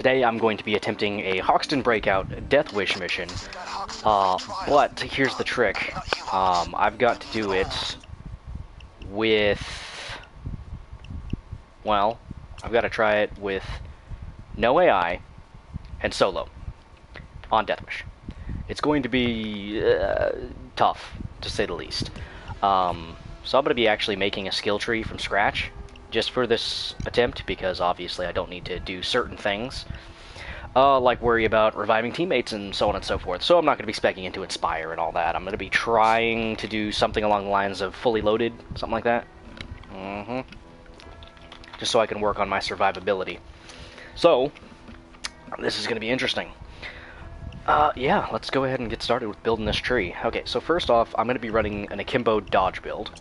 Today I'm going to be attempting a Hoxton Breakout Death Wish mission, uh, but here's the trick. Um, I've got to do it with, well, I've got to try it with no AI and solo on Death Wish. It's going to be uh, tough, to say the least. Um, so I'm going to be actually making a skill tree from scratch just for this attempt because obviously I don't need to do certain things. Uh, like worry about reviving teammates and so on and so forth. So I'm not going to be specking into Inspire and all that. I'm going to be trying to do something along the lines of fully loaded, something like that. Mm-hmm. Just so I can work on my survivability. So, this is going to be interesting. Uh, yeah, let's go ahead and get started with building this tree. Okay, so first off, I'm going to be running an Akimbo dodge build.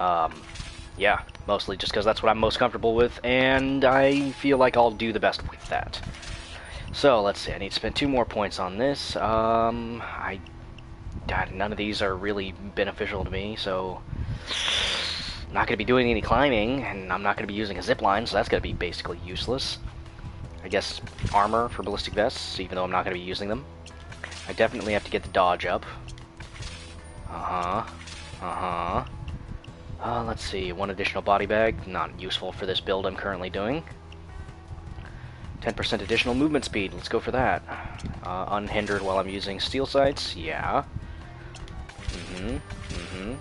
Um, yeah, mostly just because that's what I'm most comfortable with, and I feel like I'll do the best with that. So, let's see, I need to spend two more points on this. Um, I... God, none of these are really beneficial to me, so... I'm not going to be doing any climbing, and I'm not going to be using a zip line, so that's going to be basically useless. I guess armor for ballistic vests, even though I'm not going to be using them. I definitely have to get the dodge up. Uh-huh. Uh-huh. Uh, let's see, one additional body bag, not useful for this build I'm currently doing. 10% additional movement speed, let's go for that. Uh, unhindered while I'm using steel sights, yeah. Mm-hmm, mm-hmm.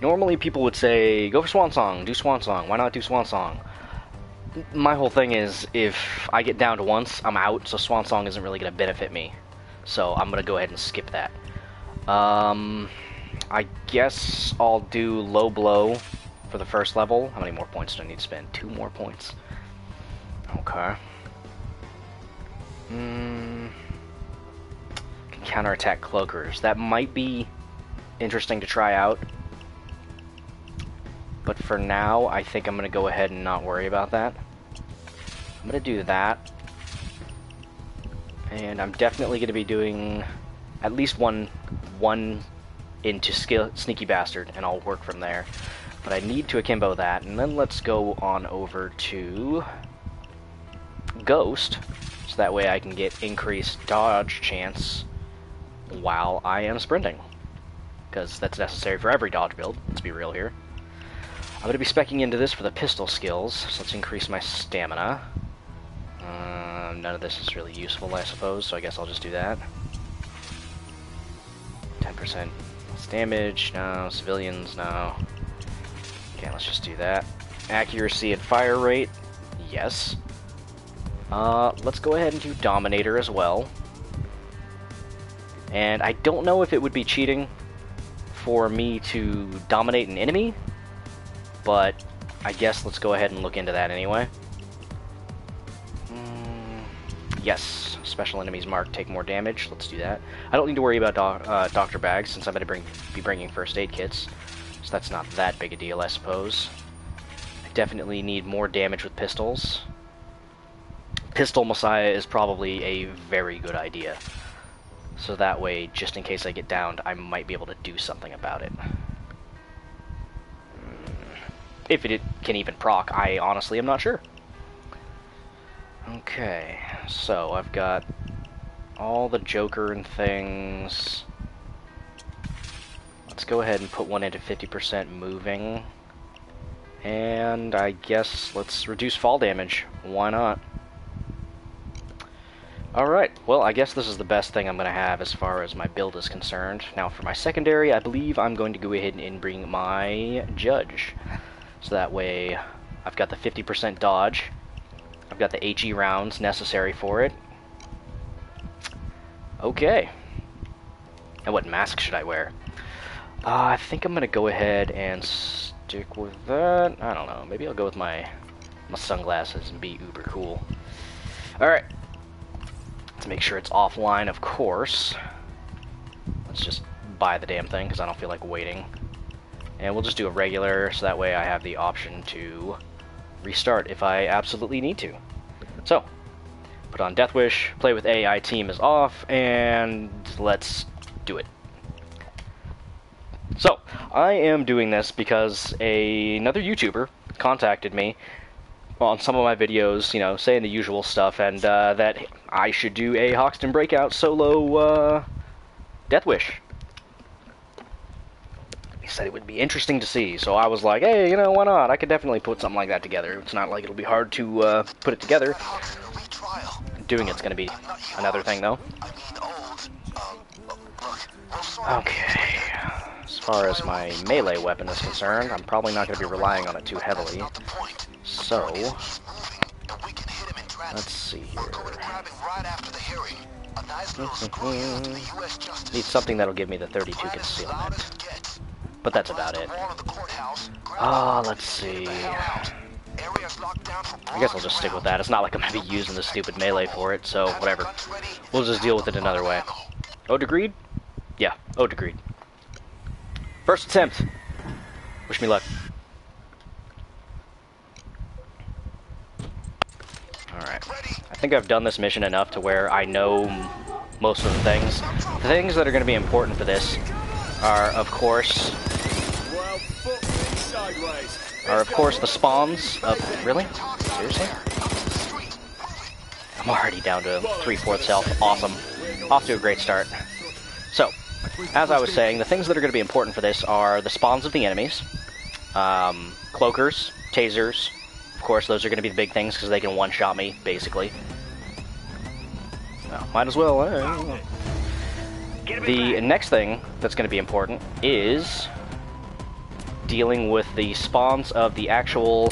Normally people would say, go for Swan Song, do Swan Song, why not do Swan Song? My whole thing is, if I get down to once, I'm out, so Swan Song isn't really going to benefit me. So I'm going to go ahead and skip that. Um... I guess I'll do low blow for the first level. How many more points do I need to spend? Two more points. Okay. Hmm. Can counterattack cloakers. That might be interesting to try out. But for now, I think I'm going to go ahead and not worry about that. I'm going to do that. And I'm definitely going to be doing at least one one into skill, Sneaky Bastard, and I'll work from there. But I need to akimbo that, and then let's go on over to Ghost, so that way I can get increased dodge chance while I am sprinting. Because that's necessary for every dodge build, let's be real here. I'm going to be specking into this for the pistol skills, so let's increase my stamina. Uh, none of this is really useful, I suppose, so I guess I'll just do that. 10% damage, no. Civilians, no. Okay, let's just do that. Accuracy and fire rate, yes. Uh, let's go ahead and do Dominator as well. And I don't know if it would be cheating for me to dominate an enemy, but I guess let's go ahead and look into that anyway. Yes special enemies marked take more damage. Let's do that. I don't need to worry about uh, Doctor Bags since I'm going to bring be bringing first aid kits, so that's not that big a deal, I suppose. I definitely need more damage with pistols. Pistol Messiah is probably a very good idea. So that way, just in case I get downed, I might be able to do something about it. Hmm. If it can even proc, I honestly am not sure. Okay, so I've got all the Joker and things. Let's go ahead and put one into 50% moving. And I guess let's reduce fall damage. Why not? Alright, well I guess this is the best thing I'm going to have as far as my build is concerned. Now for my secondary, I believe I'm going to go ahead and bring my Judge. So that way I've got the 50% dodge, I've got the HE rounds necessary for it. Okay. And what mask should I wear? Uh, I think I'm gonna go ahead and stick with that. I don't know. Maybe I'll go with my my sunglasses and be uber cool. Alright. Let's make sure it's offline, of course. Let's just buy the damn thing, because I don't feel like waiting. And we'll just do a regular, so that way I have the option to restart if I absolutely need to. So, put on Death Wish, play with AI team is off, and let's do it. So, I am doing this because a, another YouTuber contacted me on some of my videos, you know, saying the usual stuff, and uh, that I should do a Hoxton Breakout solo uh, Death Wish. He said it would be interesting to see, so I was like, hey, you know, why not? I could definitely put something like that together. It's not like it'll be hard to uh, put it together. Doing it's going to be another thing, though. Okay. As far as my melee weapon is concerned, I'm probably not going to be relying on it too heavily. So, let's see here. Need something that'll give me the 32 concealment. But that's about it. Ah, let's see. I guess I'll just stick with that. It's not like I'm going to be using the stupid melee for it, so whatever. We'll just deal with it another way. Oh, degreed? Yeah, oh, degreed. First attempt. Wish me luck. Alright. I think I've done this mission enough to where I know most of the things. The things that are going to be important for this are, of course... Are, of course, the spawns of... Really? Seriously? I'm already down to three-fourths health. Awesome. Off to a great start. So, as I was saying, the things that are going to be important for this are the spawns of the enemies, um, cloakers, tasers, of course, those are going to be the big things because they can one-shot me, basically. Well, might as well. The next thing that's going to be important is dealing with the spawns of the actual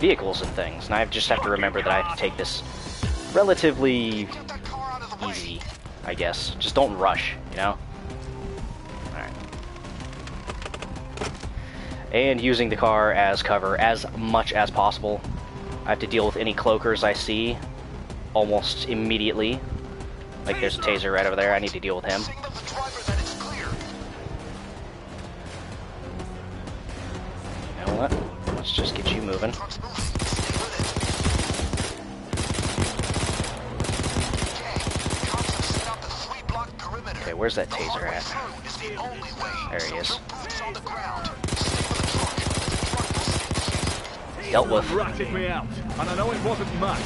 vehicles and things. And I just have to remember that I have to take this relatively easy, I guess. Just don't rush, you know? And using the car as cover as much as possible. I have to deal with any cloakers I see almost immediately. Like there's a taser right over there, I need to deal with him. You know what? Let's just get you moving. Okay, where's that taser at? There he is. dealt with.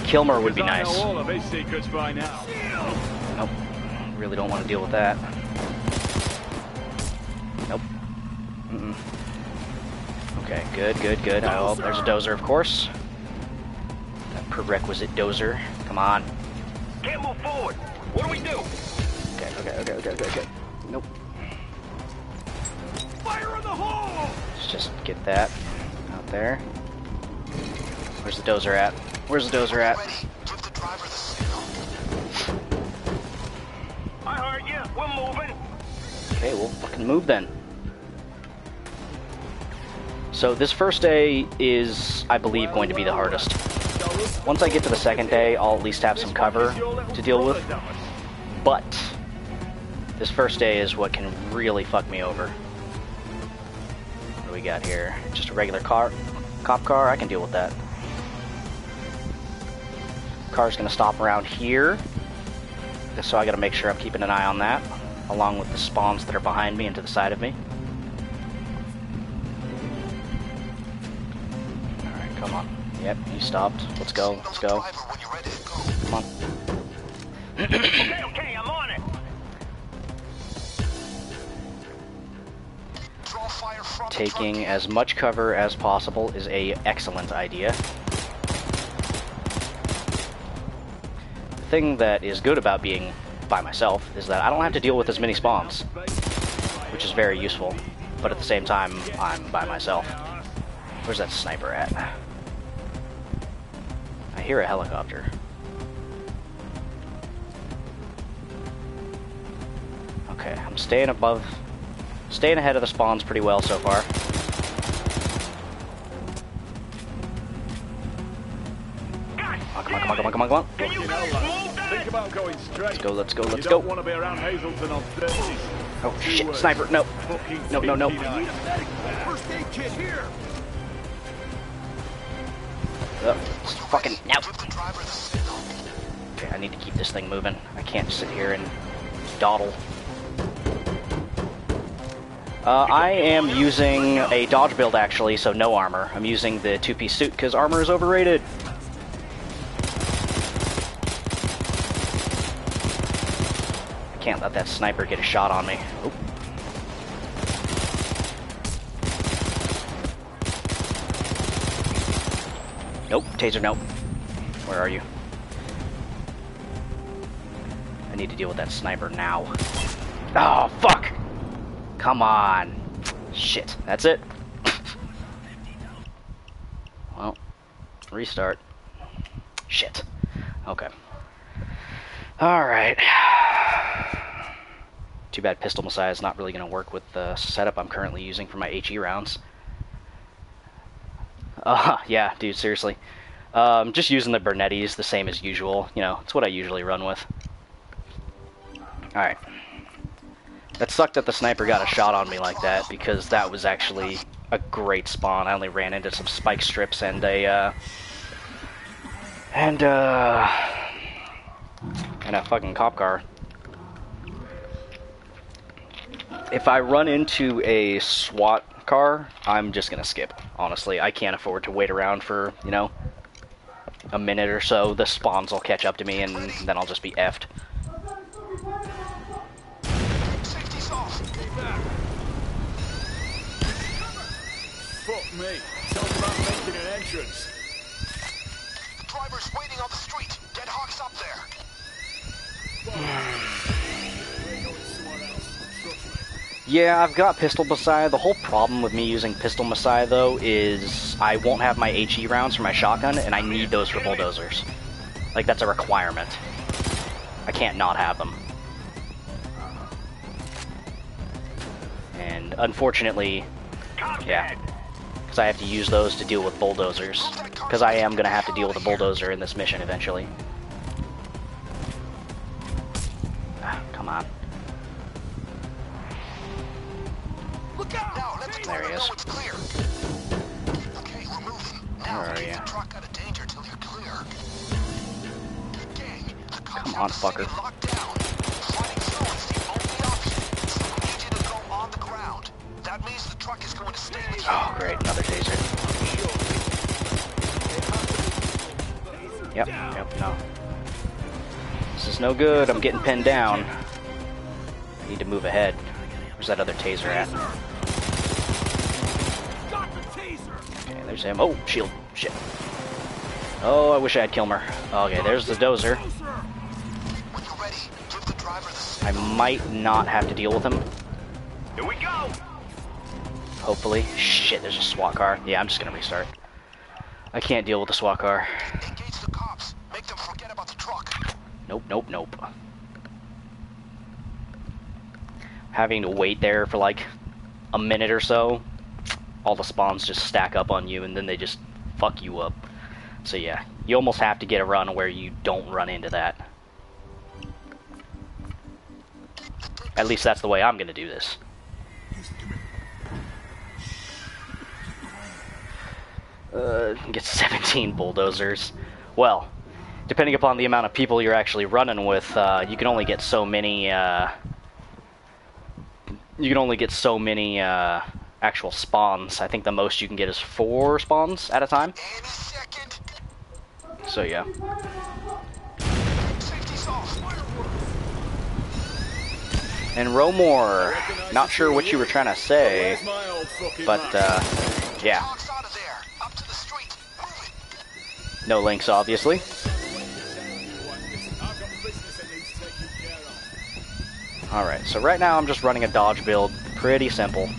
Kilmer would be nice. Nope. Really don't want to deal with that. Nope. Mm -mm. Okay, good, good, good. Oh, there's a dozer, of course. That prerequisite dozer. Come on. Can't move forward. What do we do? Okay, okay, okay, okay, okay, okay. Nope. Fire in the hole! Let's just get that out there. Where's the dozer at? Where's the dozer at? Okay, we'll fucking move then. So this first day is, I believe, going to be the hardest. Once I get to the second day, I'll at least have some cover to deal with. But this first day is what can really fuck me over. What do we got here? Just a regular car, cop car. I can deal with that. Car's gonna stop around here. So I gotta make sure I'm keeping an eye on that, along with the spawns that are behind me and to the side of me. Alright, come on. Yep, you stopped. Let's go, let's go. Come on. okay, okay, I'm on it. Taking as much cover as possible is a excellent idea. The thing that is good about being by myself is that I don't have to deal with as many spawns, which is very useful. But at the same time, I'm by myself. Where's that sniper at? I hear a helicopter. Okay, I'm staying above, staying ahead of the spawns pretty well so far. Come on, come on, come on, come on, come on. Think about going straight. Let's go, let's go, let's go. want to be around Hazleton on Thursday. Oh shit, sniper, no. No, no, no. First aid kit here. Oh, fucking, no. Okay, I need to keep this thing moving. I can't sit here and dawdle. Uh, I am using a dodge build actually, so no armor. I'm using the two-piece suit because armor is overrated. Can't let that sniper get a shot on me. Oop. Nope, taser, nope. Where are you? I need to deal with that sniper now. Oh, fuck! Come on. Shit, that's it. well, restart. Shit. Okay. Alright. Too bad Pistol Messiah is not really going to work with the setup I'm currently using for my HE rounds. Uh, yeah, dude, seriously. Um, just using the Bernettis, the same as usual. You know, it's what I usually run with. Alright. That sucked that the sniper got a shot on me like that, because that was actually a great spawn. I only ran into some spike strips and a, uh... And, uh... And a fucking cop car. If I run into a SWAT car, I'm just gonna skip. Honestly, I can't afford to wait around for, you know, a minute or so. The spawns will catch up to me and then I'll just be effed. Fuck me. Talk about making an entrance. Driver's waiting on the street. Get Hawks up there. Yeah, I've got Pistol Messiah. The whole problem with me using Pistol Messiah, though, is I won't have my HE rounds for my shotgun, and I need those for bulldozers. Like, that's a requirement. I can't not have them. And unfortunately, yeah, because I have to use those to deal with bulldozers. Because I am going to have to deal with a bulldozer in this mission eventually. Come on. Now let the There driver he know it's clear. Okay, we're moving. Now Where keep the truck out of danger till you're clear. Gang, the cops Come on, fucker. locked down. Fighting through is the only option. So we need you to go on the ground. That means the truck is going to stay with you. Oh, great, another taser. Yep, yep, no. This is no good, I'm getting pinned down. I need to move ahead. Where's that other taser at? There's him. Oh, shield. Shit. Oh, I wish I had Kilmer. Okay, there's the dozer. Closer. When you're ready, give the driver the I might not have to deal with him, Here we go. hopefully. Shit, there's a SWAT car. Yeah, I'm just gonna restart. I can't deal with the SWAT car. Engage the cops. Make them forget about the truck. Nope, nope, nope. Having to wait there for like a minute or so, all the spawns just stack up on you and then they just fuck you up. So yeah, you almost have to get a run where you don't run into that. At least that's the way I'm gonna do this. Uh, get 17 bulldozers. Well, depending upon the amount of people you're actually running with, uh, you can only get so many. Uh, you can only get so many uh, actual spawns. I think the most you can get is four spawns at a time. So yeah. And Romore, not sure what you were trying to say, but uh, yeah, no links obviously. I've got business that needs taken care of. All right, so right now I'm just running a dodge build, pretty simple.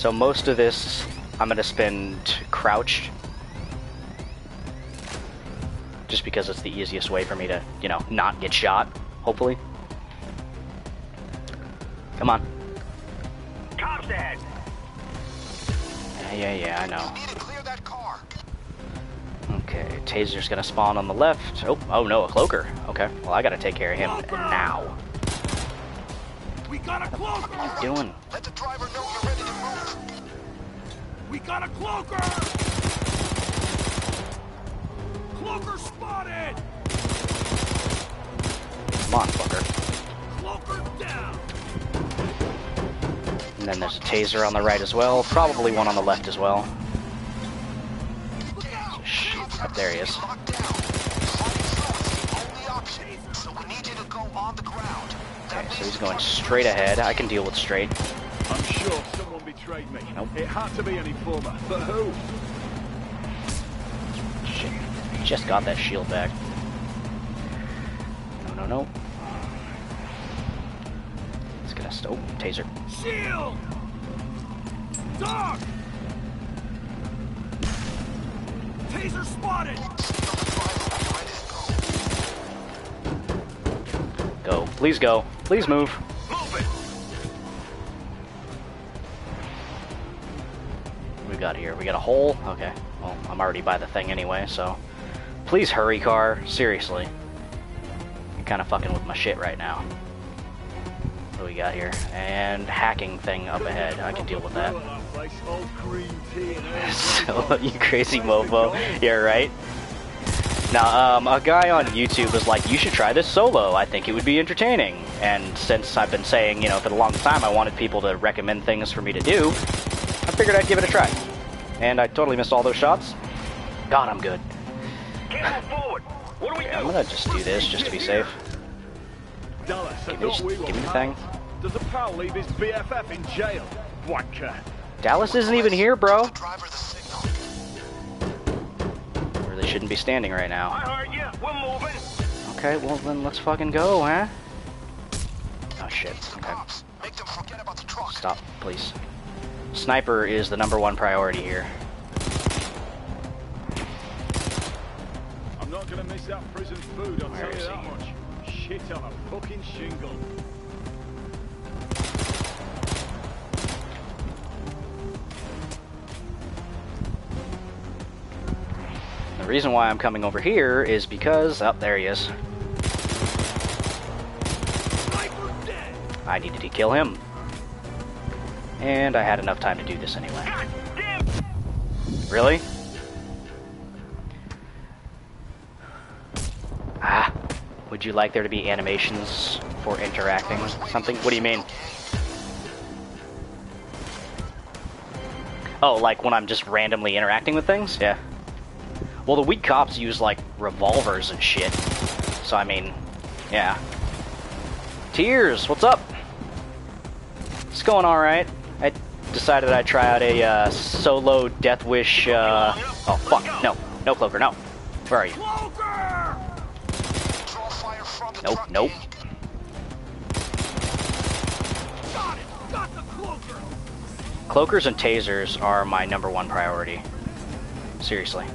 So most of this I'm gonna spend crouched. Just because it's the easiest way for me to, you know, not get shot, hopefully. Come on. Cops ahead. Yeah, yeah, yeah, I know. Need to clear that car. Okay, Taser's gonna spawn on the left. Oh, oh no, a cloaker. Okay, well I gotta take care of him now. We got a cloaker. What are you doing? Let the driver know you're ready to move. We got a cloaker! Cloaker spotted! Come on, fucker. Cloaker down! And then there's a taser on the right as well. Probably one on the left as well. Shh. Oh, Up there he is. Okay, so he's going straight ahead. I can deal with straight. I'm sure betrayed me. Nope. It had to be an informer. But who? Shit. Just got that shield back. No, no, no. Let's get a oh, taser. Shield! Dog! Taser spotted! Go. Please go. Please move. Got here? We got a hole? Okay. Well, I'm already by the thing anyway, so. Please hurry, car. Seriously. You're kind of fucking with my shit right now. What do we got here? And hacking thing up ahead. I can deal with that. So, you crazy mofo. Yeah, right? Now, um, a guy on YouTube was like, you should try this solo. I think it would be entertaining. And since I've been saying, you know, for the long time I wanted people to recommend things for me to do, I figured I'd give it a try. And I totally missed all those shots. God, I'm good. What do we Okay, I'm gonna just do this just to be safe. Dallas, Give me, thought we give me the pals. thing. Does a pal leave his BFF in jail? Wanker. Dallas isn't even here, bro. The driver the signal. Really shouldn't be standing right now. heard you. We're moving. Okay, well then let's fucking go, huh? Oh shit. Okay. cops. Make them forget about the truck. Stop, please. Sniper is the number one priority here. I'm not gonna miss that prison food, I'll Where tell you that he? much. Shit on a fucking shingle. The reason why I'm coming over here is because, oh, there he is. I needed to kill him. And I had enough time to do this anyway. Really? Ah. Would you like there to be animations for interacting? With something? What do you mean? Oh, like when I'm just randomly interacting with things? Yeah. Well, the weak cops use, like, revolvers and shit. So, I mean, yeah. Tears, what's up? It's going alright. Decided I'd try out a uh, solo Death Wish. Uh... Oh, fuck. No. No, Cloaker, no. Where are you? Nope, nope. Cloakers and tasers are my number one priority. Seriously.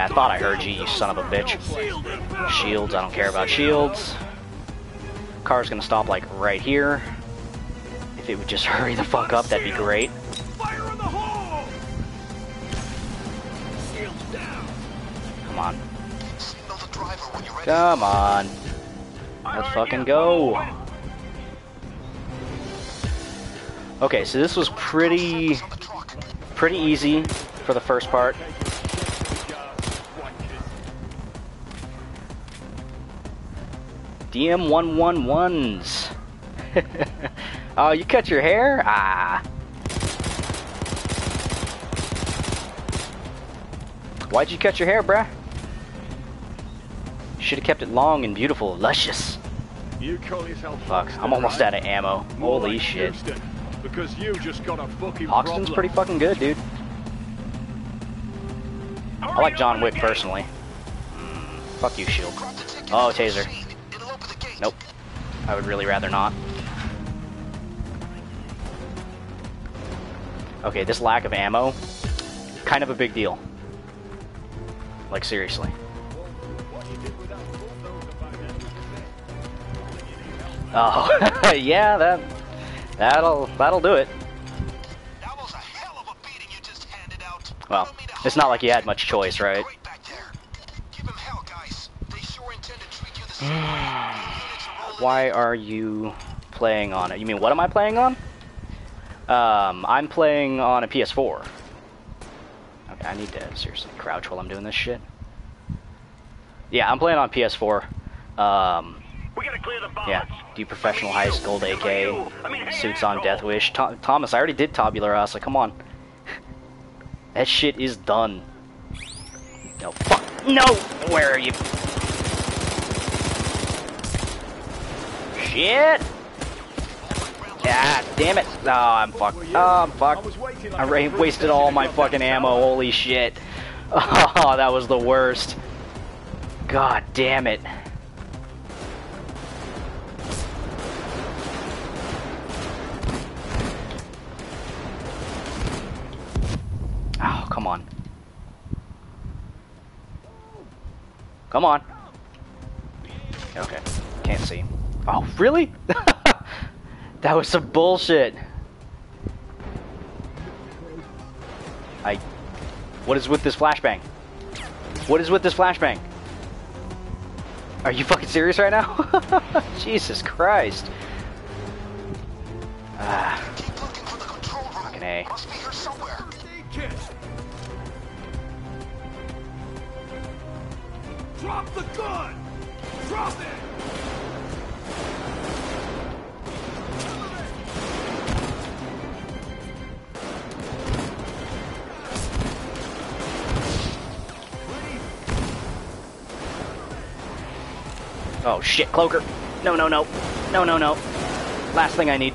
Yeah, I thought I heard you, you son of a bitch. Shields, I don't care about shields. Car's gonna stop like right here. If it would just hurry the fuck up, that'd be great. Come on. Come on. Let's fucking go. Okay, so this was pretty pretty easy for the first part. DM111s. oh, you cut your hair? Ah. Why'd you cut your hair, bruh? Should have kept it long and beautiful, luscious. You call yourself Fuck, Hoxton, I'm almost right? out of ammo. More Holy like shit. Houston, because you just got a fucking Hoxton's problem. pretty fucking good, dude. I like John Wick personally. Fuck you, Shield. Grab the ticket Oh, taser. machine. It'll open the gate. Nope. I would really rather not. Okay, this lack of ammo, kind of a big deal. Like, seriously. Oh, yeah, that, that'll, that'll do it. That was a hell of a beating you just handed out. Well, Don't mean to it's not like you had much choice, right? Why are you playing on it? You mean, what am I playing on? Um, I'm playing on a PS4. Okay, I need to seriously crouch while I'm doing this shit. Yeah, I'm playing on PS4. Um, We gotta clear the bombs. yeah, do professional heist, gold AK, I mean, suits on. Death Wish. Tho- Thomas, I already did Tabula Rasa. Come on. That shit is done. No, fuck. No! Where are you? Shit! Ah, damn it. Oh, I'm fucked. Oh, I'm fucked. I ra- wasted all my fucking ammo. Holy shit. Oh, that was the worst. God damn it. Oh, come on. Come on. Okay. Can't see. Oh, really? that was some bullshit. I. What is with this flashbang? What is with this flashbang? Are you fucking serious right now? Jesus Christ. Ah, fucking A. Drop the gun! Drop it! Oh shit, Cloaker. No, no, no. No, no, no. Last thing I need.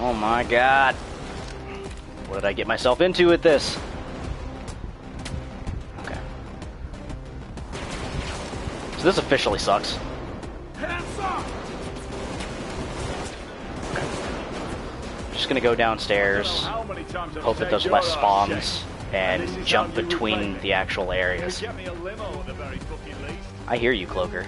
Oh my god. What did I get myself into with this? Okay. So this officially sucks. Gonna go downstairs, hope it does less spawns, And jump between the actual areas. I hear you, Cloaker.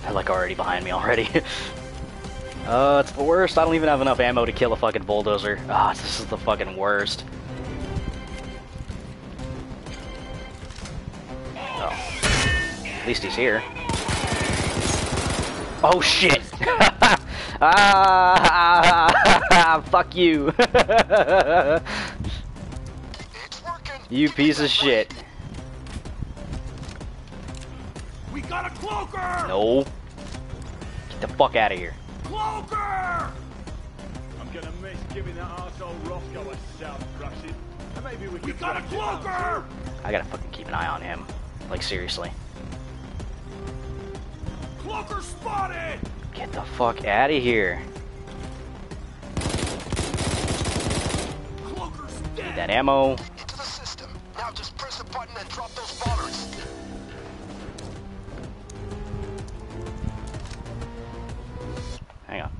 They're like already behind me already. uh, it's the worst. I don't even have enough ammo to kill a fucking bulldozer. Ah, this is the fucking worst. Least he's here. Oh shit! ah, fuck you. You piece of shit. We got a cloaker! No. Get the fuck out of here. Cloaker! I'm gonna miss giving that arsehole Roscoe a south brushing. And maybe we We got a branch it out, cloaker! I gotta fucking keep an eye on him. Like, seriously. Cloaker spotted! Get the fuck out of here. Cloaker's Need that ammo. Into the system. Now just press the button and drop those bollards. Hang on.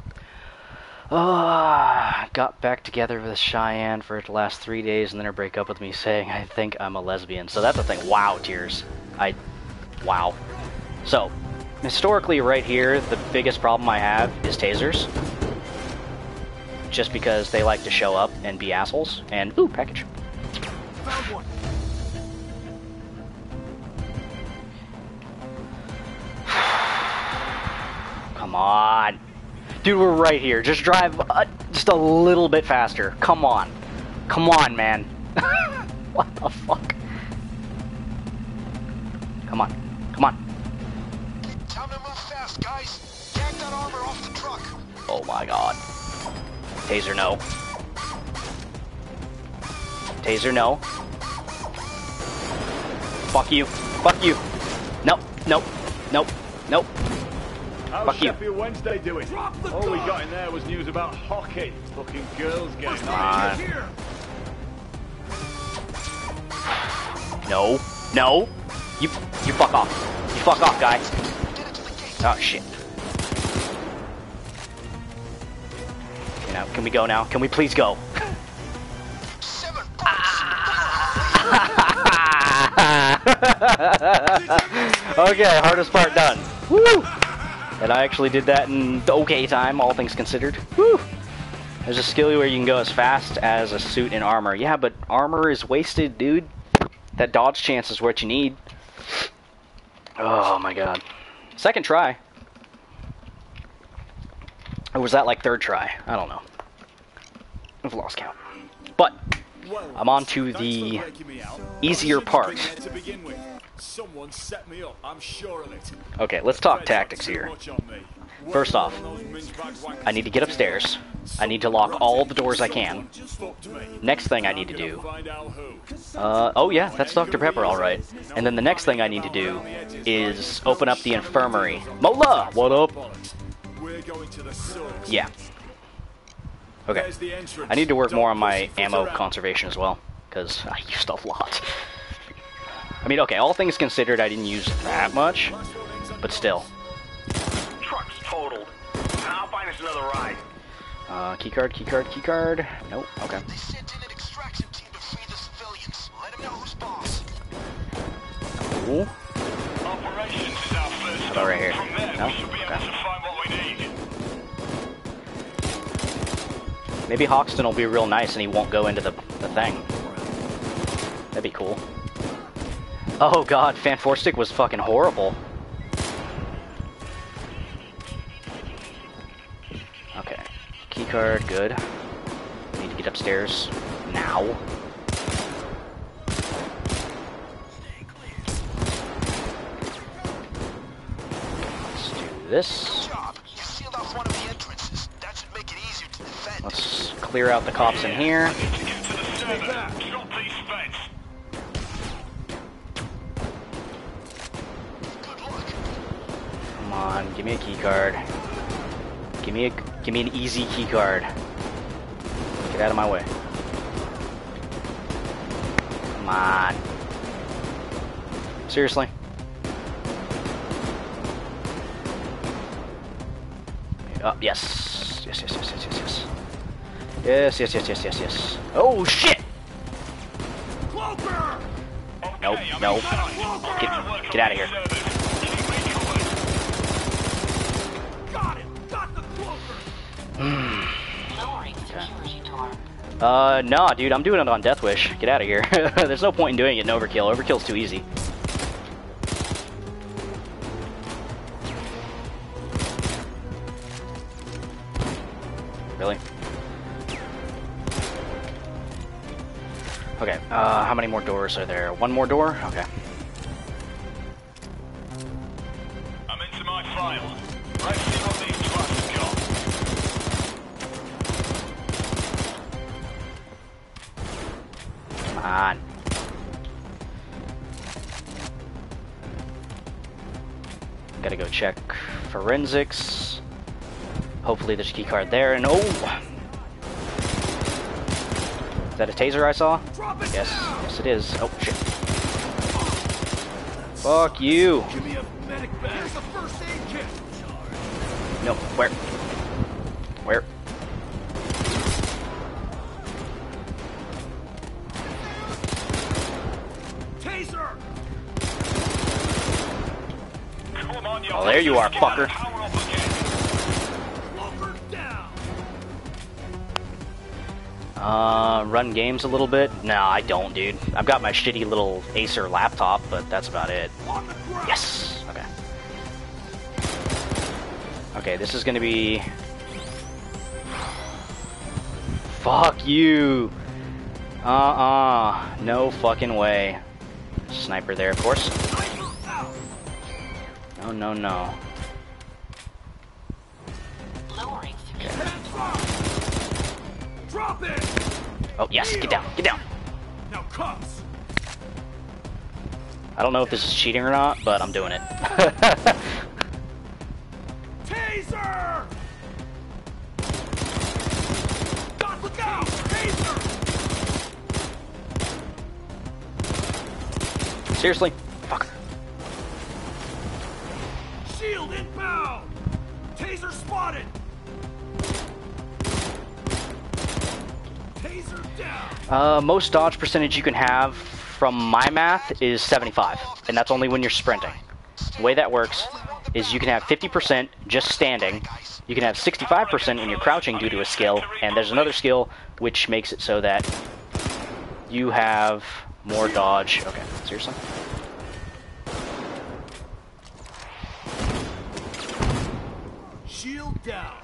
Ah, got back together with Cheyenne for the last three days and then her break up with me saying I think I'm a lesbian. So that's the thing. Wow, tears. I. Wow. So, historically, right here, the biggest problem I have is tasers. Just because they like to show up and be assholes. And, ooh, package. Come on. Dude, we're right here. Just drive uh, just a little bit faster. Come on. Come on, man. what the fuck? Come on. Oh my god. Taser, no. Taser, no. Fuck you. Fuck you. Nope. Nope. Nope. Nope. How's Fuck you. Sheffield Wednesday doing? Drop the All we got in there was news about hockey. Fucking girls game. First on. here! No. No. You you fuck off. You fuck off, guy. Get it to the gate. Oh shit. Can we go now? Can we please go? Okay, hardest part done. Woo! And I actually did that in okay time, all things considered. Woo! There's a skill where you can go as fast as a suit in armor. Yeah, but armor is wasted, dude. That dodge chance is what you need. Oh my god. Second try. Or was that like third try? I don't know. I've lost count. But I'm on to the for breaking me out. easier I shouldn't have part. been there To begin with. Someone set me up, I'm sure of it. Okay, let's talk tactics here. much on me. First off, Working on those mingebag wankers I need to get upstairs. I need to lock all the doors I can. Next thing I need to do. find out who. Uh, oh yeah, that's Dr. Pepper, alright. And then the next thing I need to do is open up the infirmary. Mola! What up? We're going to the source. Yeah. Okay. There's the entrance. I need to work more on my ammo conservation as well, because I used a lot. I mean, okay, all things considered, I didn't use that much, but still. Truck's totaled. I'll find us another ride. Uh, keycard, keycard, keycard. Nope, okay. They sent in an extraction team to free the civilians. Let them know who's boss. Cool. Operations is our first How about right here? From there, No? we should be able Okay. Maybe Hoxton will be real nice and he won't go into the, the thing. That'd be cool. Oh god, Fan Four Stick was fucking horrible. Okay. Keycard, good. Need to get upstairs now. Let's do this. Let's clear out the cops in here. Come on, give me a key card. Give me a give me an easy key card. Get out of my way. Come on. Seriously? Uh, yes. Yes, yes, yes, yes, yes, yes. Yes, yes, yes, yes, yes, yes. Oh shit! Cloaker! Nope, Okay, nope. Get, get out of here. these servers. Keep me covered. Got it! Got the cloaker! Lowering security door. Uh, nah, dude, I'm doing it on Death Wish. Get out of here. There's no point in doing it in Overkill. Overkill's too easy. Really? Okay, uh, how many more doors are there? One more door? Okay. I'm into my file. Let's see what these twats got. Come on. Gotta go check forensics. Hopefully there's a key card there, and oh! Is that a taser I saw? Yes, yes it is. Oh, shit. Fuck you! Give me a medic bag. Here's a first aid kit. No, where? Where? Taser! Come on, you Oh, there you are, fucker. Uh, run games a little bit? No, I don't, dude. I've got my shitty little Acer laptop, but that's about it. Yes! Okay. Okay, this is gonna be... Fuck you! Uh-uh. No fucking way. Sniper there, of course. No, no, no. Oh, yes, get down, get down! Now cuffs! I don't know if this is cheating or not, but I'm doing it. Taser! God, look out! Taser! Seriously? Fuck. Shield inbound! Taser spotted! Uh, most dodge percentage you can have from my math is 75, and that's only when you're sprinting. The way that works is you can have 50% just standing. You can have 65% in your crouching due to a skill, and there's another skill which makes it so that you have more dodge. Okay, seriously? Shield down.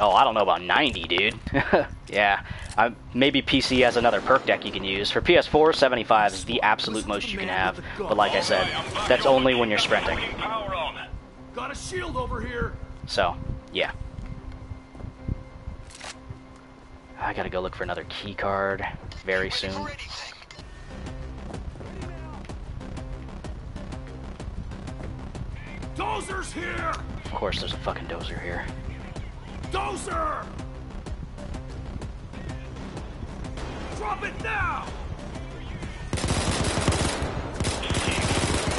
Oh, I don't know about 90, dude. yeah, uh, maybe PC has another perk deck you can use. For PS4, 75 is the absolute most you can have. But like I said, that's only when you're sprinting. Fucking power on. Got a shield over here. So, yeah. I gotta go look for another key card very soon. Dozer's here. Of course, there's a fucking dozer here. Dozer. Drop it now.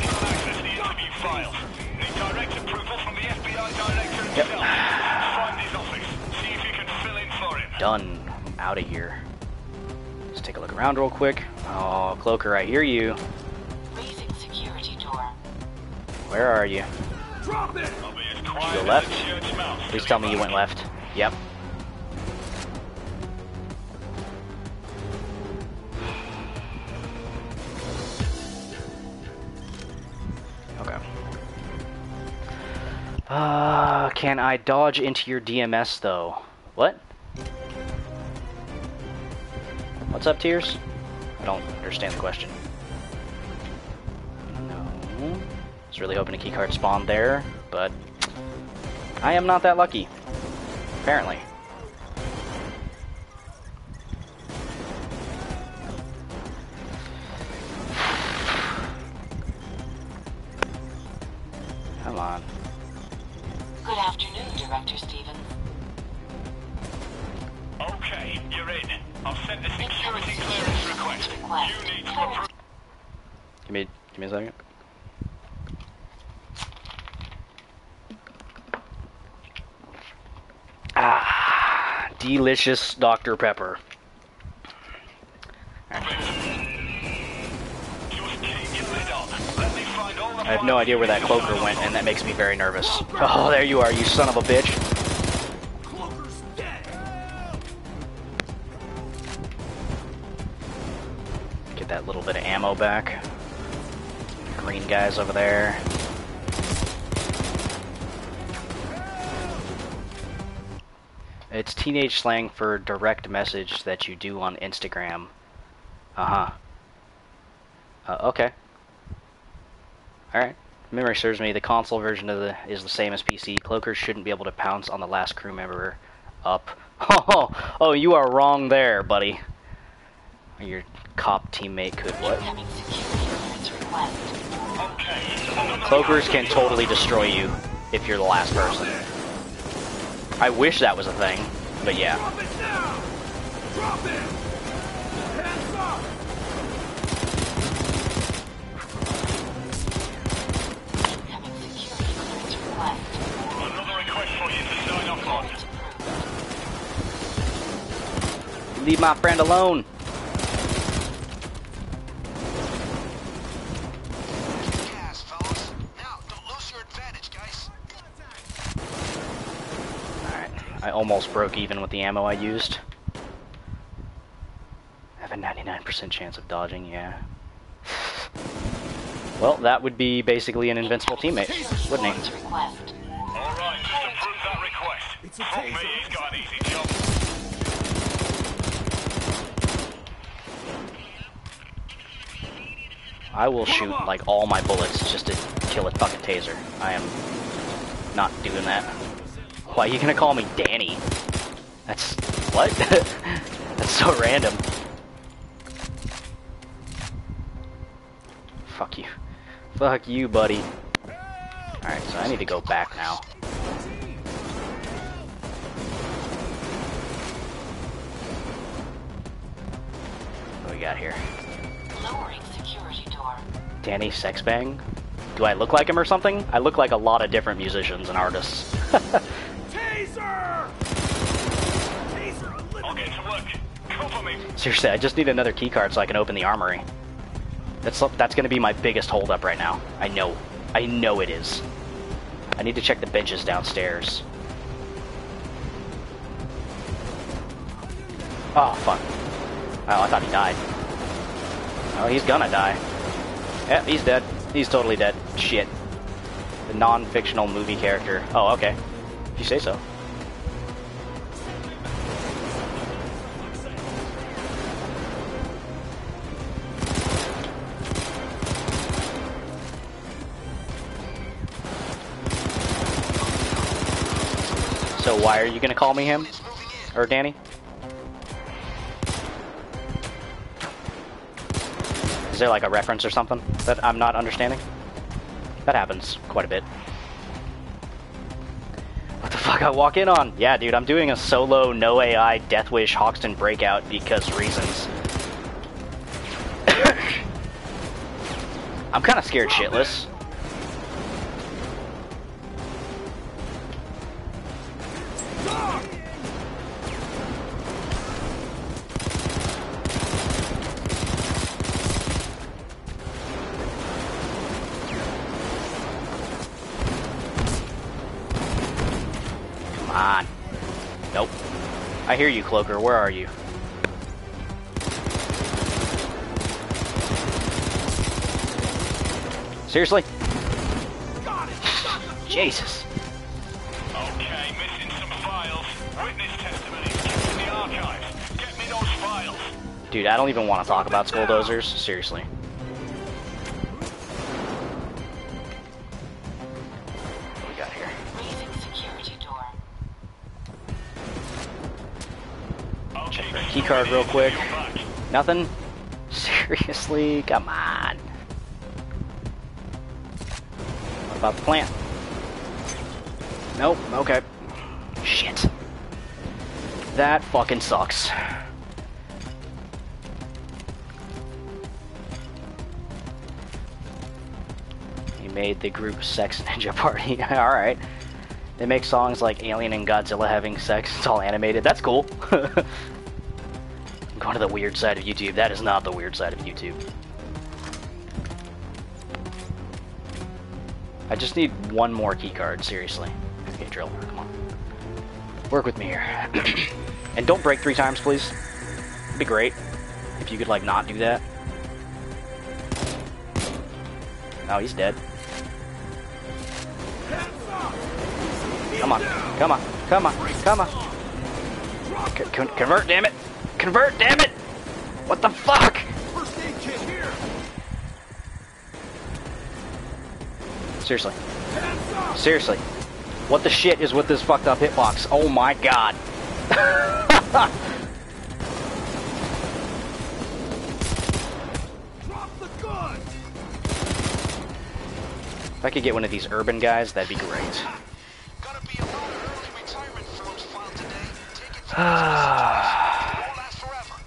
Not access the interview files. Need direct approval from the FBI director Yep. himself. Find his office. See if you can fill in for him. Done. I'm out of here. Let's take a look around real quick. Oh, Cloaker, I hear you. Raising security door. Where are you? Drop it. As quiet go left? Please tell me you went left. Yep. Okay. Uh, can I dodge into your DMS though? What? What's up, Tears? I don't understand the question. No. Was really hoping a keycard spawned there, but I am not that lucky. Apparently. Find Dr. Pepper. I have no idea where that cloaker went, and that makes me very nervous. Oh, there you are, you son of a bitch. Get that little bit of ammo back. Green guys over there. It's teenage slang for direct message that you do on Instagram. Uh-huh. Uh, okay. Alright. Memory serves me, the console version of the is the same as PC. Cloakers shouldn't be able to pounce on the last crew member up. Oh, oh, you are wrong there, buddy. Your cop teammate could what? Cloakers can totally destroy you if you're the last person. I wish that was a thing, but yeah. Drop it now. Drop I almost broke even with the ammo I used. I have a 99% chance of dodging, yeah. Well, that would be basically an invincible teammate, wouldn't he? All right, just approve that request. It's a Fuck me, he's got an easy job. I will shoot like all my bullets just to kill a fucking taser. I am not doing that. Why are you gonna call me Danny? That's what? That's so random. Fuck you. Fuck you, buddy. Alright, so I need to go back now. What do we got here? Lowering security door. Danny Sexbang? Do I look like him or something? I look like a lot of different musicians and artists. Taser. Taser I'll eliminated. get to work. Cover me. Seriously, I just need another keycard so I can open the armory. That's that's gonna be my biggest holdup right now. I know. I know it is. I need to check the benches downstairs. Oh, fuck. Oh, I thought he died. Oh, he's gonna die. Yeah, he's dead. He's totally dead. Shit. The non-fictional movie character. Oh, okay. If you say so. Why are you gonna call me him? Or Danny? Is there like a reference or something that I'm not understanding? That happens quite a bit. What the fuck I walk in on? Yeah, dude, I'm doing a solo, no AI, Deathwish, Hoxton breakout because reasons. I'm kind of scared shitless. Hear you, Cloaker. Where are you? Seriously? Jesus. Okay, missing some files. Witness testimonies kept in the archives. Get me those files. Dude, I don't even want to talk about skulldozers. Seriously. Card real quick. until you're back. Nothing? Seriously? Come on. What about the plant? Nope, okay. Shit. That fucking sucks. He made the group Sex Ninja Party. Alright. They make songs like Alien and Godzilla having sex. It's all animated. That's cool. I'm to the weird side of YouTube. That is not the weird side of YouTube. I just need one more keycard, seriously. Okay, drill. Come on. Work with me here. and don't break three times, please. It'd be great if you could, like, not do that. Oh, he's dead. Come on, come on, come on, come on. C- con- convert, damn it! Convert, damn it! What the fuck? First aid kit here. Seriously. Seriously. What the shit is with this fucked up hitbox? Oh my god. Drop the gun. If I could get one of these urban guys, that'd be great. Gonna be a lot of early retirement forms filed today. Take it from Won't last forever.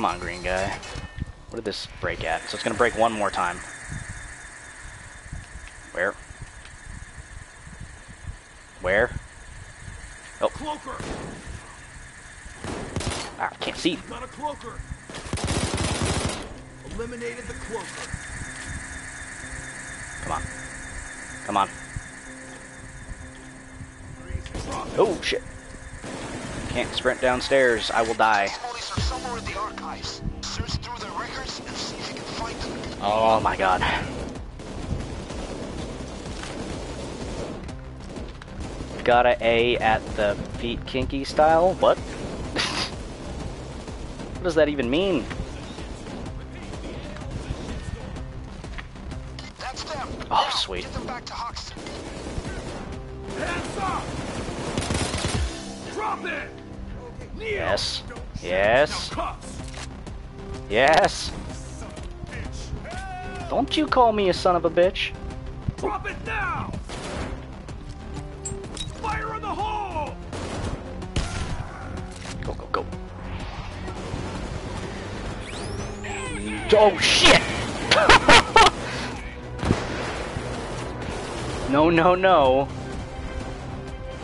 Come on, green guy. What did this break at? So it's gonna break one more time. Where? Where? Oh. Cloaker. Ah, I can't see. Got a cloaker. Eliminated the cloaker. Come on. Come on. Oh, shit. Can't sprint downstairs. I will die. Oh my god. Got a A at the feet kinky style? What? what does that even mean? That's them. Oh, Now, sweet. Get them back Don't you call me a son of a bitch. Drop it now. Fire in the hole. Go, go, go. Oh shit! no, no, no.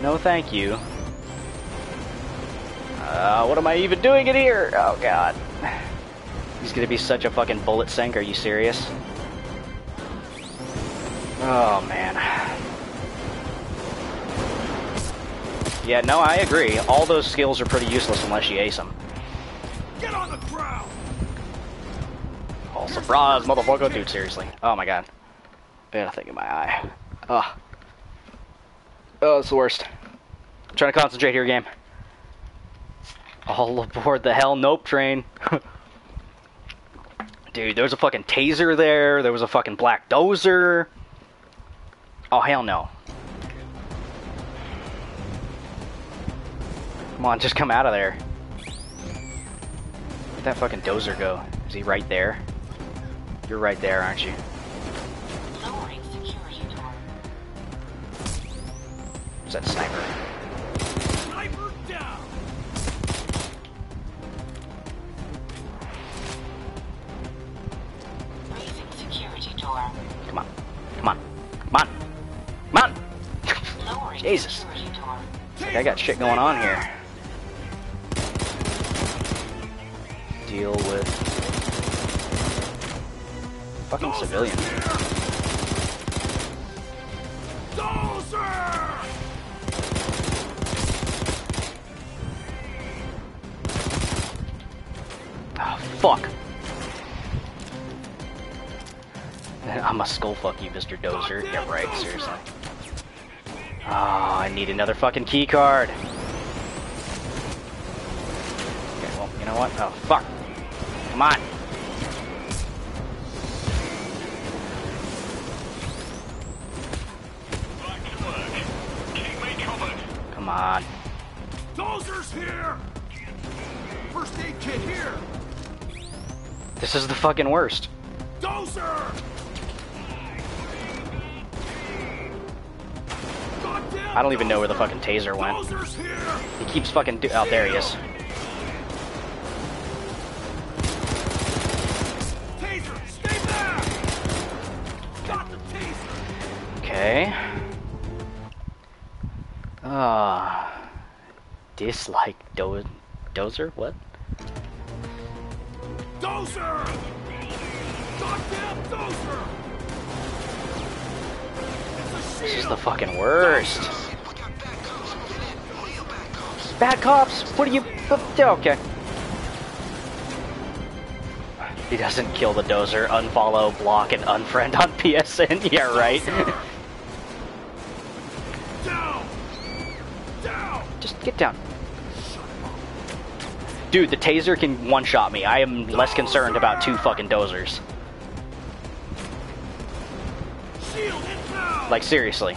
No, thank you. Uh, what am I even doing in here? Oh god. He's gonna be such a fucking bullet sink. Are you serious? Oh man. Yeah, no, I agree. All those skills are pretty useless unless you ace them. Get on the ground! Oh, surprise, motherfucker. Dude, seriously. Oh my god. I got a thing in my eye. Ugh. Oh, it's the worst. I'm trying to concentrate here, game. All aboard the Hell Nope train. Dude, there was a fucking taser there. There was a fucking black dozer. Oh, hell no. Come on, just come out of there. Where'd that fucking dozer go? Is he right there? You're right there, aren't you? Lowering security door. Is that? Sniper Jesus. door. I got shit going on here. Deal with fucking civilians. Oh, ah, fuck. I'm a skull fuck you, Mr. Dozer. Yeah, right, seriously. Oh, I need another fucking key card. Okay, well, you know what? Oh, fuck. Come on. Back to work. Keep me covered. Come on. Dozer's here! First aid kit here! This is the fucking worst. I don't even know where the fucking taser went. He keeps fucking do- Oh, there he is. Okay. Ah. dislike do- Dozer? What? Dozer! Goddamn Dozer! This is the fucking worst. Bad cops. What are you. Oh, okay. He doesn't kill the dozer, unfollow, block, and unfriend on PSN. Yeah, right. Down! Down! Just get down. Dude, the taser can one shot me. I am less concerned about two fucking dozers. Like, seriously.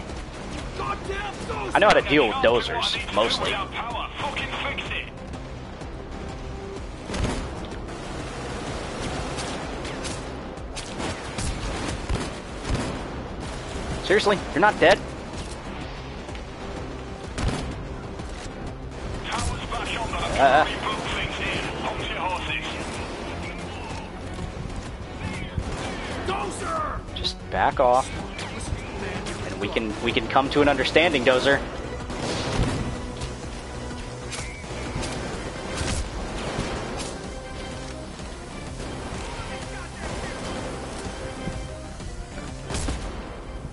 I know how to deal with I've got what I dozers, mostly. Seriously? You're not dead? Uh! Just back off. And we can we can come to an understanding, Dozer.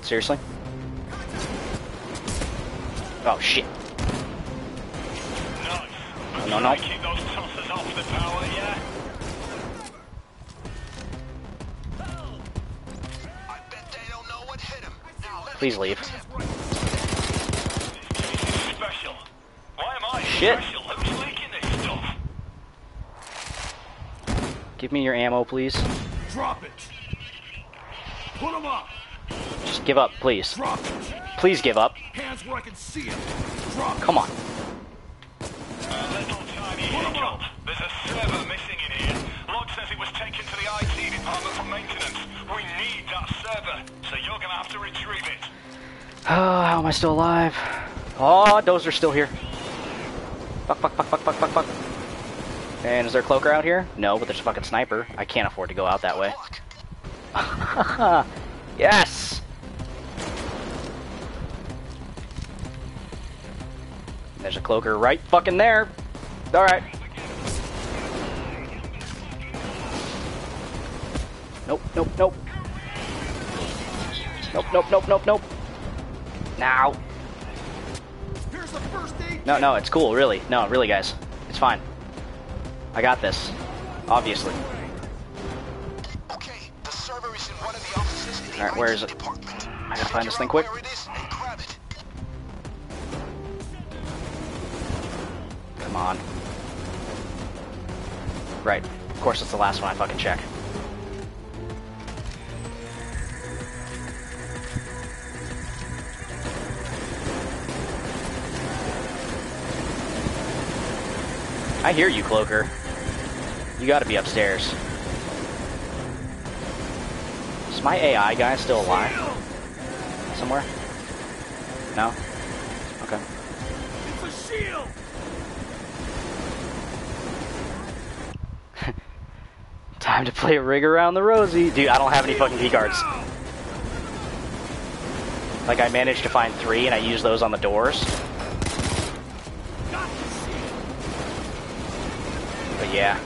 Seriously? Oh shit. Nice. No, no. Keep those tossers off the power, yeah? I bet they don't know what hit him. Now let Please leave. Special. Why am I Shit. special? Who's leaking this stuff? Give me your ammo, please. Drop it! Put him up! Just give up, please. Drop it! Please give up. Hands where I can see it! Drop! Come on. Little. There's a server missing in here. Log says it was taken to the IT department for maintenance. We need that server, so you're gonna have to retrieve it. Oh, how am I still alive? Oh, those are still here. Fuck, fuck, fuck, fuck, fuck, fuck, fuck. And is there a cloaker out here? No, but there's a fucking sniper. I can't afford to go out that way. Yes! There's a cloaker right fucking there. Alright. Nope, nope, nope. Nope, nope, nope, nope, nope. Now. Here's the first aid No, no, it's cool, really. No, really, guys. It's fine. I got this. Obviously. Okay, the server is in one of the offices in the Alright, where is it? I gotta find this thing quick. On. Right. Of course, it's the last one I fucking check. I hear you, Cloaker. You gotta be upstairs. Is my AI guy still alive? Somewhere? No? Okay. It's a shield! Time to play a rig around the rosy. Dude, I don't have any fucking key cards. Like, I managed to find three, and I used those on the doors. But yeah.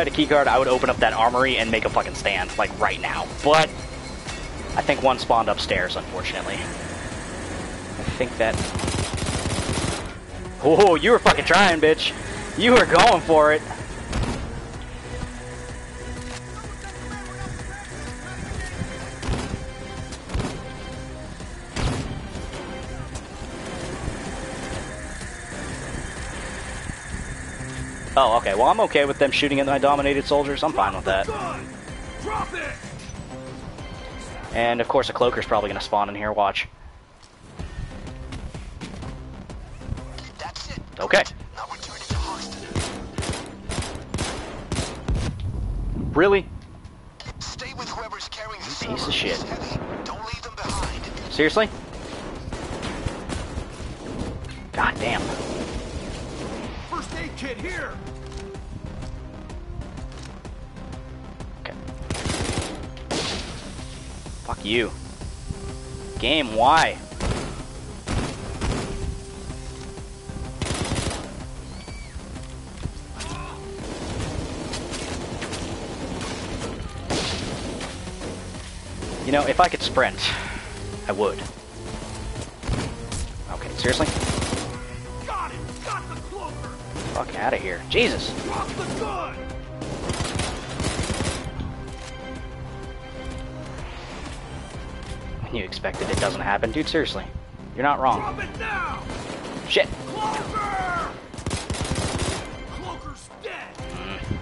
I had a key card, I would open up that armory and make a fucking stand, like right now. But I think one spawned upstairs, unfortunately. I think that Oh, you were fucking trying, bitch. You were going for it. Okay. Well, I'm okay with them shooting at my dominated soldiers. I'm fine with that. Gun! Drop it! And of course, a cloaker's probably gonna spawn in here. Watch. Okay. Now return it to Houston. Really? Stay with whoever's carrying the Piece of shit. Don't leave them behind. Seriously? Why? You know, if I could sprint, I would. Okay, seriously? Got it! Got the cloaker! Fuck out of here. Jesus. You expected it doesn't happen. Dude, seriously. You're not wrong. Drop it now! Shit. Cloaker! Cloaker's dead! Hmm.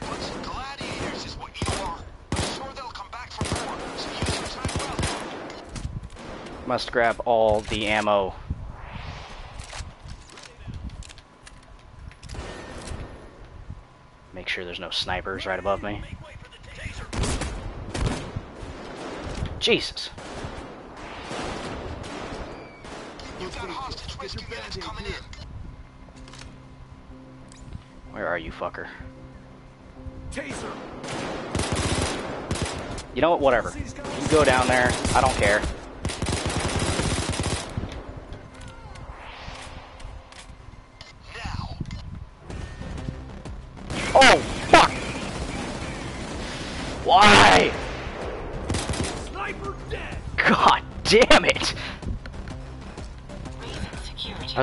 Bunch of gladiators is what you are. I'm sure they'll come back for more, so use your time well. Must grab all the ammo. Make sure there's no snipers right above me. Jesus. You got hostage rescue units coming in. Where are you, fucker? Taser! You know what? Whatever. You go down there. I don't care.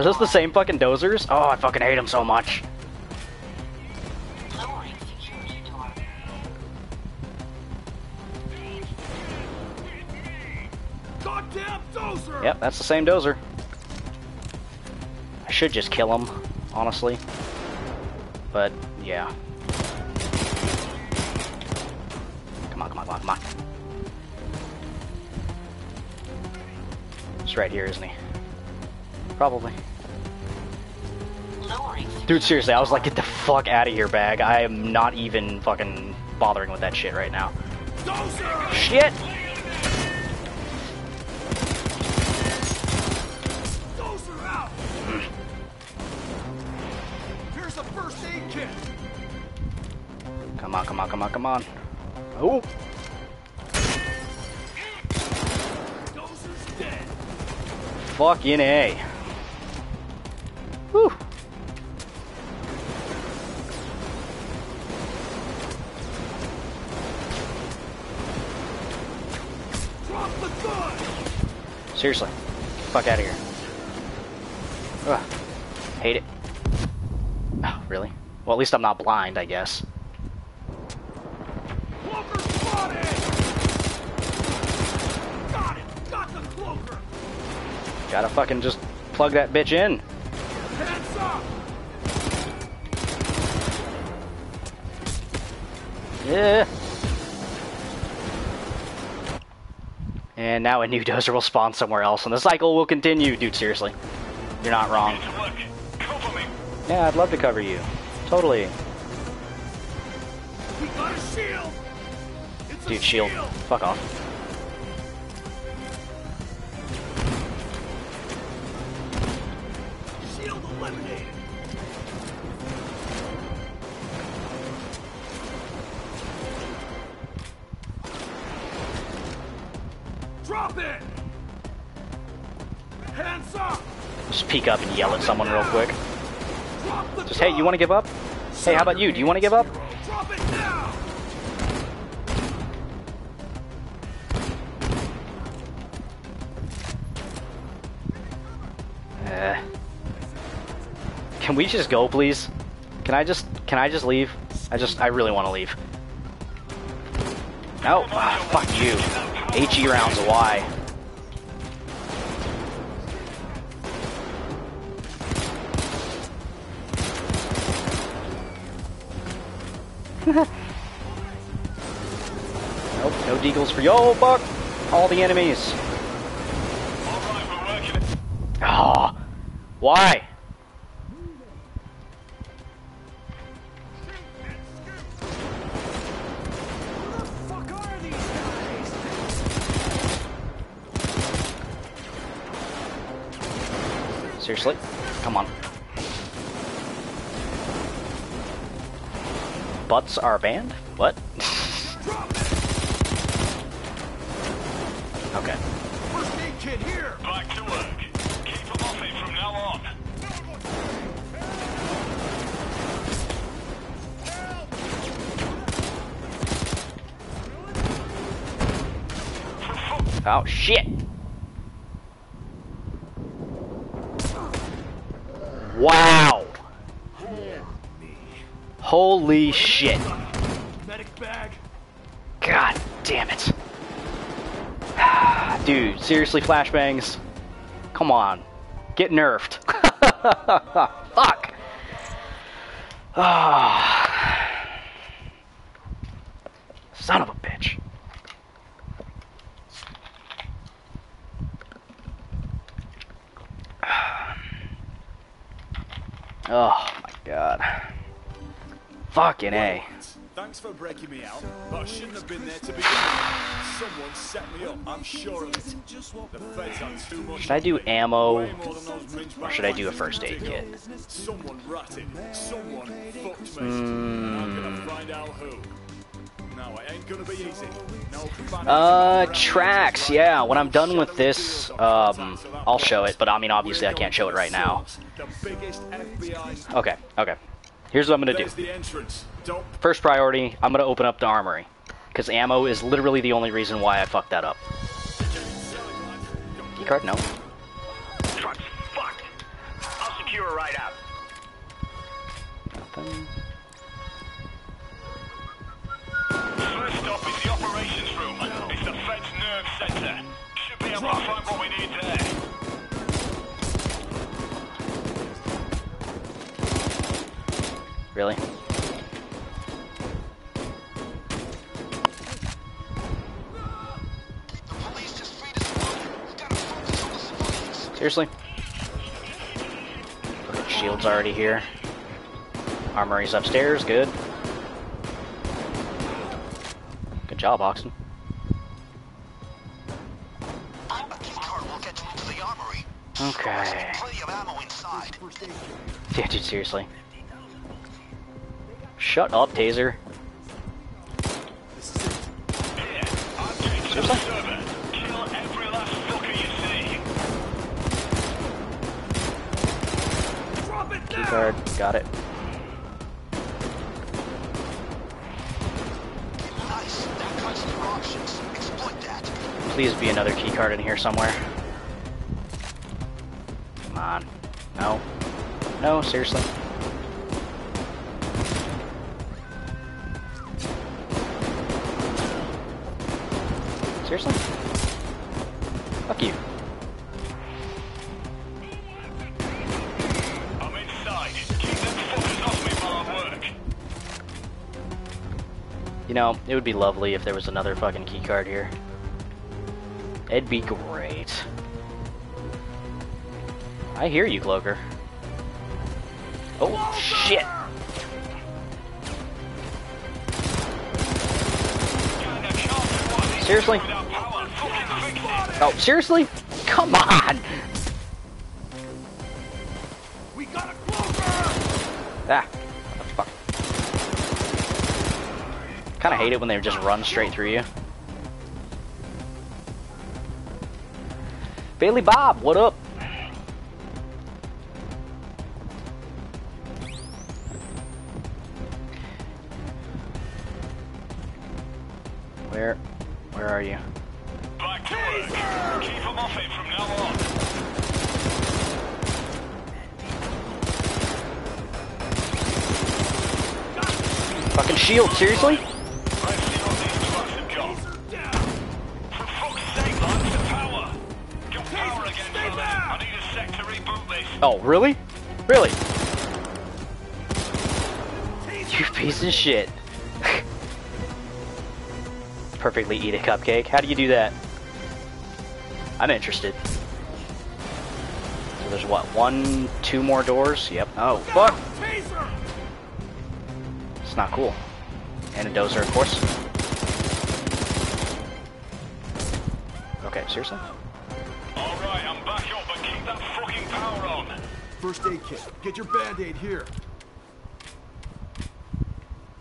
Are those the same fucking dozers? Oh, I fucking hate them so much. Lowering security door. Goddamn dozer! Yep, that's the same dozer. I should just kill him, honestly. But, yeah. Come on, come on, come on, come on. He's right here, isn't he? Probably. Dude, seriously, I was like, get the fuck out of here, bag. I am not even fucking bothering with that shit right now. Shit! Dozer out! Here's a first aid kit! Come on, come on, come on, come on. Oh! Fucking A. Fuck out of here. Ugh. Hate it. Oh, really? Well, at least I'm not blind, I guess. Got Got Gotta fucking just plug that bitch in. Yeah. And now a new dozer will spawn somewhere else, and the cycle will continue. Dude, seriously. You're not wrong. Get to work. Cover me. Yeah, I'd love to cover you. Totally. We got a shield! It's Dude, a shield. Fuck off. Up and yell at someone real quick. Just, hey, you want to give up? Hey, how about you? Do you want to give up? Uh, can we just go, please? Can I just, can I just leave? I just, I really want to leave. No, ah, fuck you. HE rounds Y. deagles for yo, Buck. All the enemies. Ah, why? These guys? Seriously? Come on. Butts are banned? What? Oh, shit! Wow! Holy shit. God damn it. Dude, seriously, flashbangs? Come on. Get nerfed. Fuck. Ah. Son of a bitch. Oh my god. Fucking A. Thanks for breaking me out, but I shouldn't have been there to begin with. Someone set me up, I'm sure of it. The feds had too much. Should I do ammo Way more than those mince or should I do a first aid kit? Someone ratted. Someone fucked me. Hmm. I'm gonna find out who. No, it ain't gonna be easy. Uh, tracks, yeah. When I'm done with this, um, I'll show it, but I mean, obviously, I can't show it right now. The biggest FBI. Okay, okay. Here's what I'm gonna do. There's the entrance. Don't First priority, I'm gonna open up the armory. Because ammo is literally the only reason why I fucked that up. Keycard, no. Truck's fucked. I'll secure a ride out. Nothing. First stop is the operations room. It's the Fed's nerve center. Should be able to find what we need there. Civilians. Seriously? Okay, shield's already here. Armory's upstairs, good. Good job, Oxen. Okay. Yeah, dude, seriously. Shut up, Taser. Seriously? Keycard, got it. Nice. Please be another keycard in here somewhere. Come on. No. No, seriously. Seriously? Fuck you. I'm inside. Keep them fuckers off me while I work. You know, it would be lovely if there was another fucking key card here. It'd be great. I hear you, Cloaker. Oh, shit! Gang, I can't do what I need to Seriously? Oh, seriously? Come on! We got a! Ah, fuck? Kinda hate it when they just run straight through you. Bailey Bob, what up? This. Oh, really? Really? You piece of shit. Perfectly eat a cupcake. How do you do that? I'm interested. So there's what, one, two more doors? Yep. Oh, fuck! It's not cool. And a dozer, of course. Okay, seriously? Alright, I'm back up, but keep that fucking power on. First aid kit. Get your band-aid here.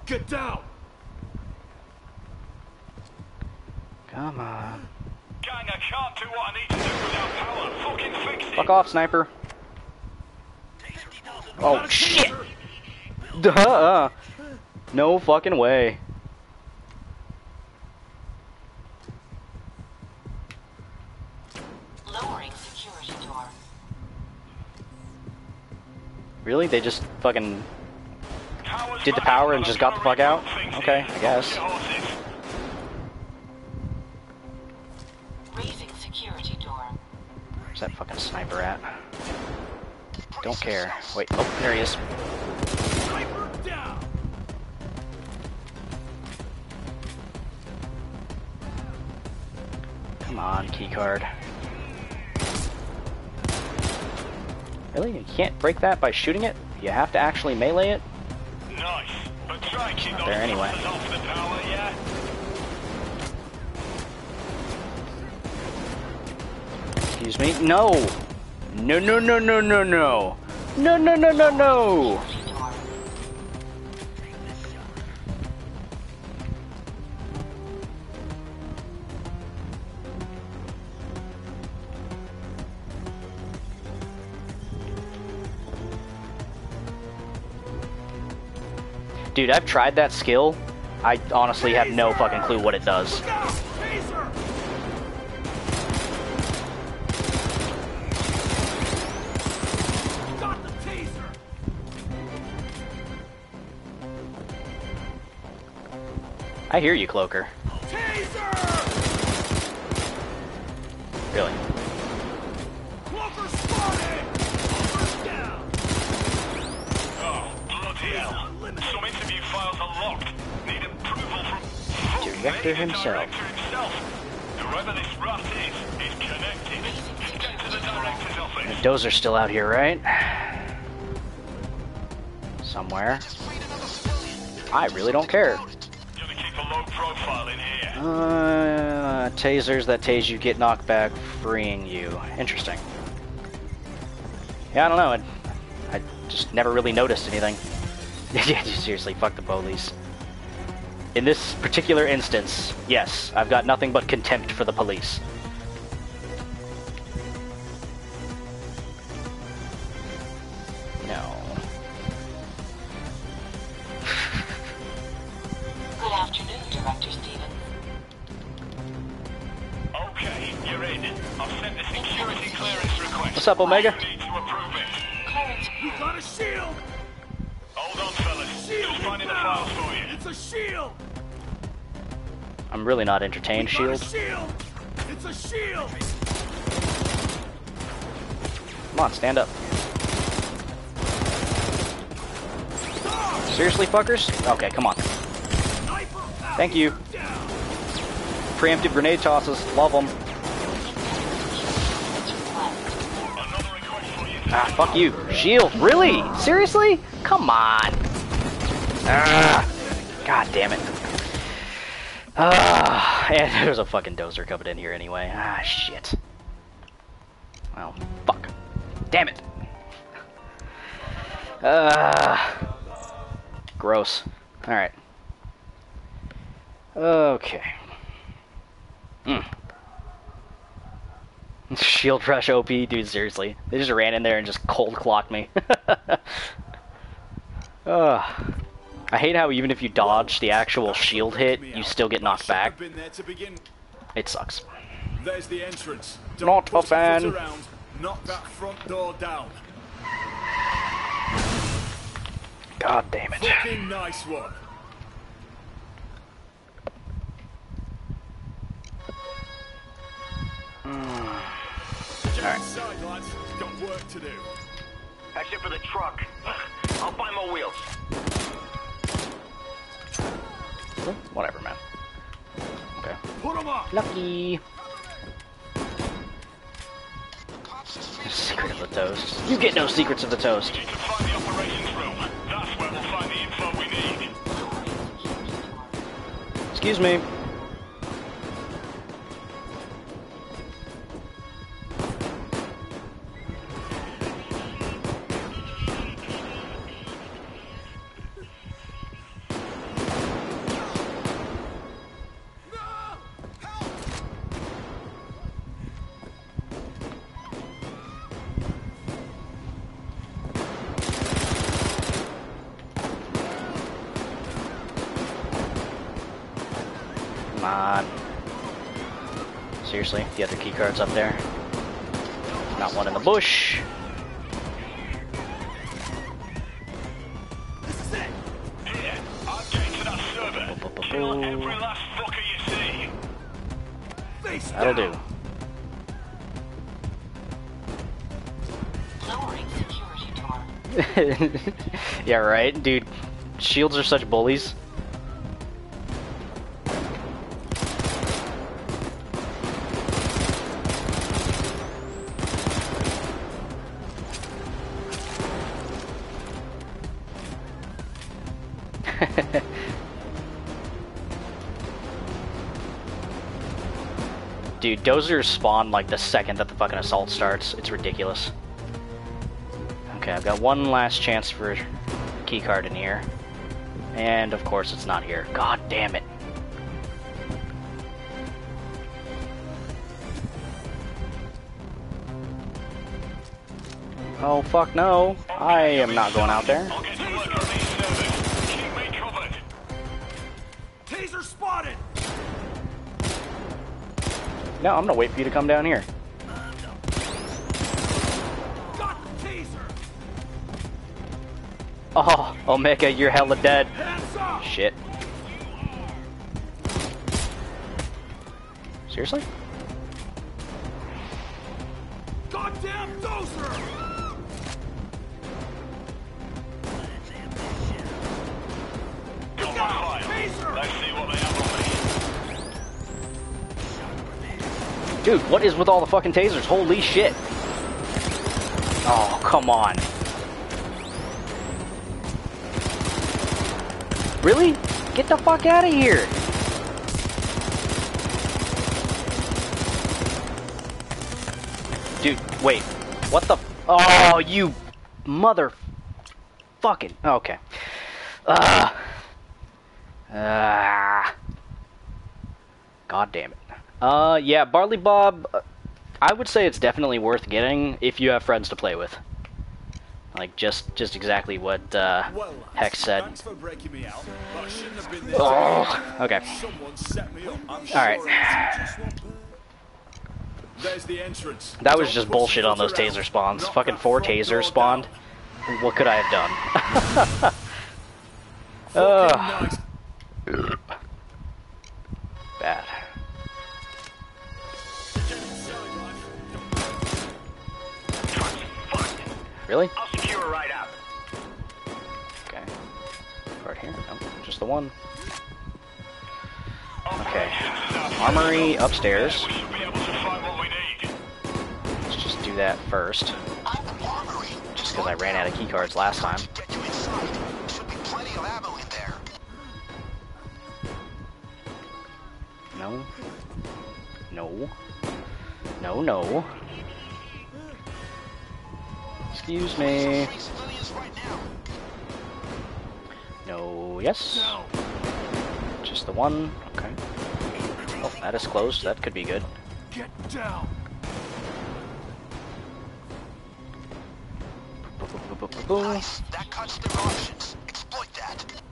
Get down! Come on. Gang, I can't do what I need to do without power. Fucking fix it. Fuck off, sniper. Oh, shit! Duh! No fucking way. Lowering security door. Really? They just fucking Did the power and just got the fuck out? Okay. I guess. Hold your horses. Raising security door. Where's that fucking sniper at? Don't care. Wait, oh, there he is. On, keycard. Really? You can't break that by shooting it? You have to actually melee it? Nice. But try keep there anyway. off the power, yeah? Excuse me? No! No, no, no, no, no, no! No, no, no, no, no! Dude, I've tried that skill. I honestly have no fucking clue what it does. I hear you, Cloaker. Taser! Really. Cloaker spotted! Cloaker's down! Oh, bloody hell. Some interview files are locked. Need approval from... Director the himself. Director himself. Whoever this rat is, is connected. Get to the director's office. Dozer's still out here, right? Somewhere. Freed another civilian. I really don't care. Gonna keep a low profile in here. Uh, tasers that tase you get knocked back, freeing you. Interesting. Yeah, I don't know. I, I just never really noticed anything. yeah, seriously, fuck the police. In this particular instance, yes, I've got nothing but contempt for the police. No. Good afternoon, Director Stevens. Okay, you're in. I've sent the security clearance request. What's up, Omega? I'm really not entertained, Shield. shield! It's a shield! Come on, stand up. Seriously, fuckers? Okay, come on. Thank you. Preemptive grenade tosses. Love them. Another request for you to Ah, fuck you. Shield, really? Seriously? Come on. Ah, God damn it. Ah, and there's a fucking dozer coming in here anyway. Ah, shit. Well, fuck. Damn it. Ah, gross. Alright. Okay. Mm. Shield rush OP, dude. Seriously, they just ran in there and just cold clocked me. Ugh. I hate how even if you dodge the actual shield hit, you still get knocked back. been there to begin. It sucks. There's the entrance. Don't Not a put your foot fan. Knock that front door down. God damn it. Fucking nice one. Get Alright. Got work to do. Except for the truck. I'll find my wheels. Whatever, man. Okay. Put 'em up. Lucky. Secret of the toast. You get no secrets of the toast. Excuse to Seriously, the other key card's up there. Not one in the bush. That'll do. Yeah, right? Dude, shields are such bullies. Dude, dozers spawn like the second that the fucking assault starts. It's ridiculous. Okay, I've got one last chance for a key card in here. And of course it's not here. God damn it. Oh fuck no. I am not going out there. No, I'm gonna wait for you to come down here. Got the taser. Oh, Omega, you're hella dead. Shit. Seriously? Dude, what is with all the fucking tasers? Holy shit. Oh, come on. Really? Get the fuck out of here. Dude, wait. What the? Oh, you mother fucking. Okay. Uh, uh, God damn it. Uh, yeah, Barley Bob. uh, I would say it's definitely worth getting if you have friends to play with. Like just, just exactly what uh, Well, Hex said. Thanks for breaking me out, but I shouldn't have been there. Oh, okay. Someone set me up. I'm All right. sure of it. There's the entrance. That was just bullshit on those taser spawns. Knock Fucking four tasers spawned. down. What could I have done? Ugh. Really? I'll secure her right out. Okay. Right here? No, just the one. Okay. Operations is up. Armory upstairs. We should be able to find what we need. Let's just do that first. Armory. Just because I ran out of keycards last time. Get you inside. Should be plenty of ammo in there. No. No. No, no. Excuse me. Free civilians right now. No, yes. Just the one. Okay. Oh, that is closed. That could be good. Get down. Boom. Nice. That cuts their options. Exploit that.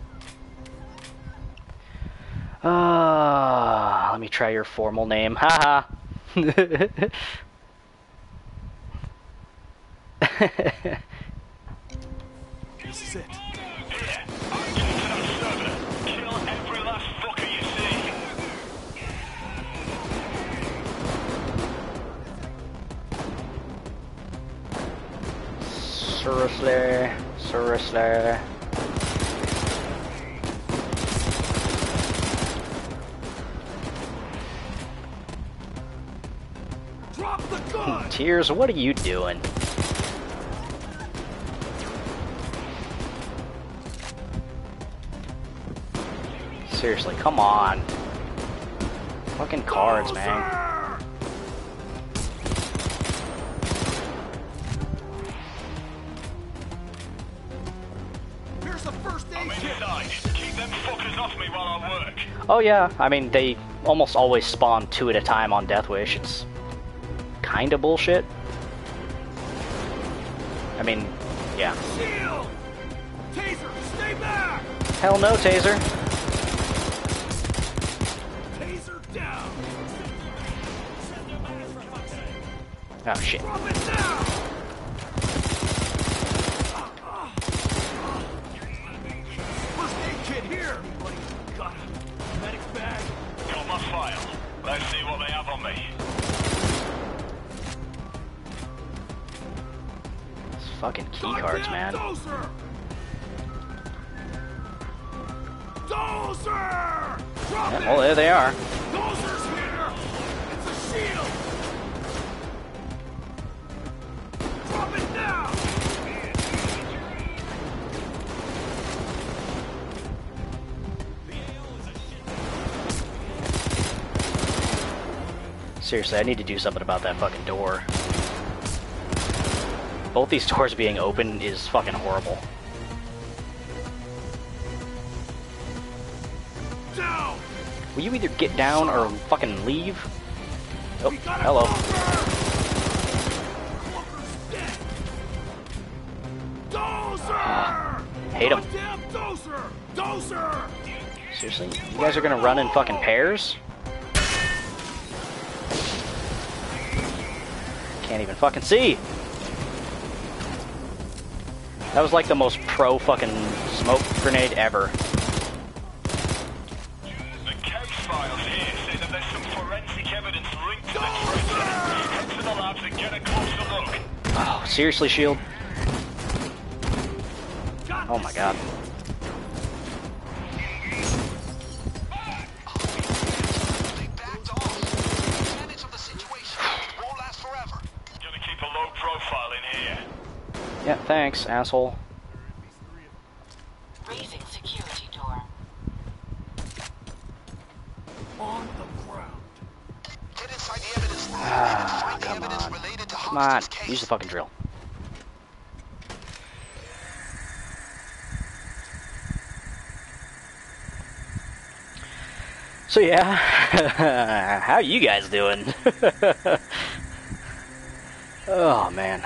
Ah, let me try your formal name. Haha. This is it. Here, I'm getting to that server. Kill every last fucker you see. seriously, seriously. Drop the gun. Tears, what are you doing? Seriously, come on. Fucking cards, man. Here's the first aid I'm kit. inside. Keep them fuckers off me while I work. Oh yeah, I mean they almost always spawn two at a time on Death Wish. It's kind of bullshit. I mean, yeah. Shield. Taser, stay back. Hell no, Taser. Taser Oh shit. Seriously, I need to do something about that fucking door. Both these doors being open is fucking horrible. Down! Will you either get down or fucking leave? Oh, We got a hello. Dozer! Hate 'em. Goddamn Dozer! Dozer! Seriously? You guys are gonna run in fucking pairs? Can't even fucking see! That was like the most pro fucking smoke grenade ever. The case files here say that there's some forensic evidence linked to the treasure. Head to the labs and get a closer look. Oh, seriously, Shield? Oh my god. Profile in here. Yeah, thanks, asshole. Raising security door. on the ground. Get inside the evidence room Ah, the come evidence on. related to Come on, case. use the fucking drill. So yeah, how you guys doing? oh man.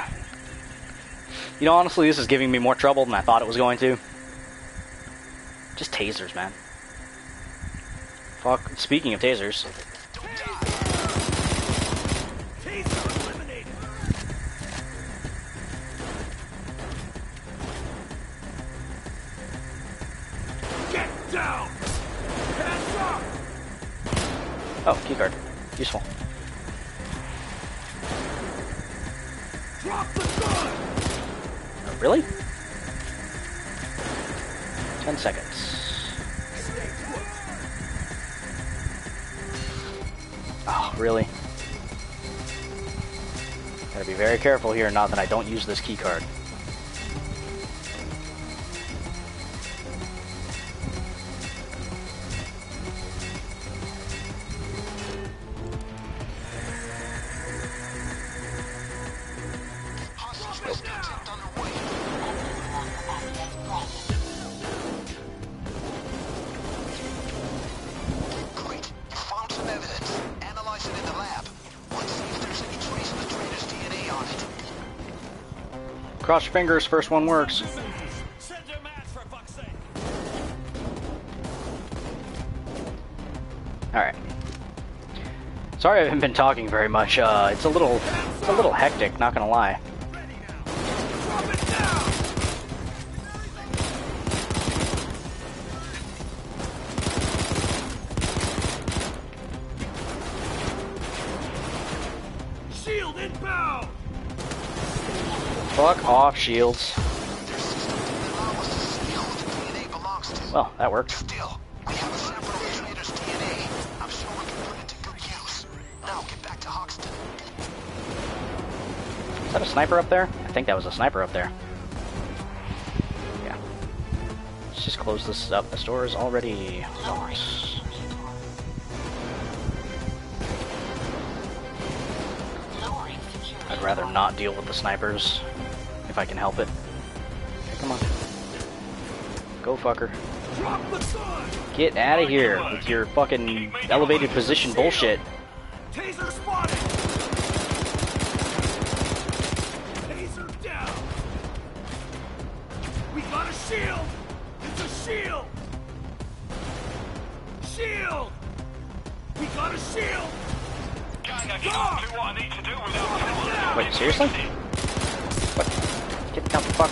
You know, honestly, this is giving me more trouble than I thought it was going to. Just tasers, man. Fuck. Speaking of tasers, here, or not that I don't use this keycard. Cross your fingers, first one works. Alright. Sorry I haven't been talking very much. Uh, it's a little, it's a little hectic, not gonna lie. To. Well, that worked. Still, we have a sample of traitor's DNA. I'm sure we can put it to good use. Now get back to Hoxton. Is that a sniper up there? I think that was a sniper up there. Yeah. Let's just close this up. The store is already locked. security door. Lowering security I'd rather not deal with the snipers if I can help it. Okay, come on. Go fucker. Get out of here with your fucking elevated position bullshit. The fuck.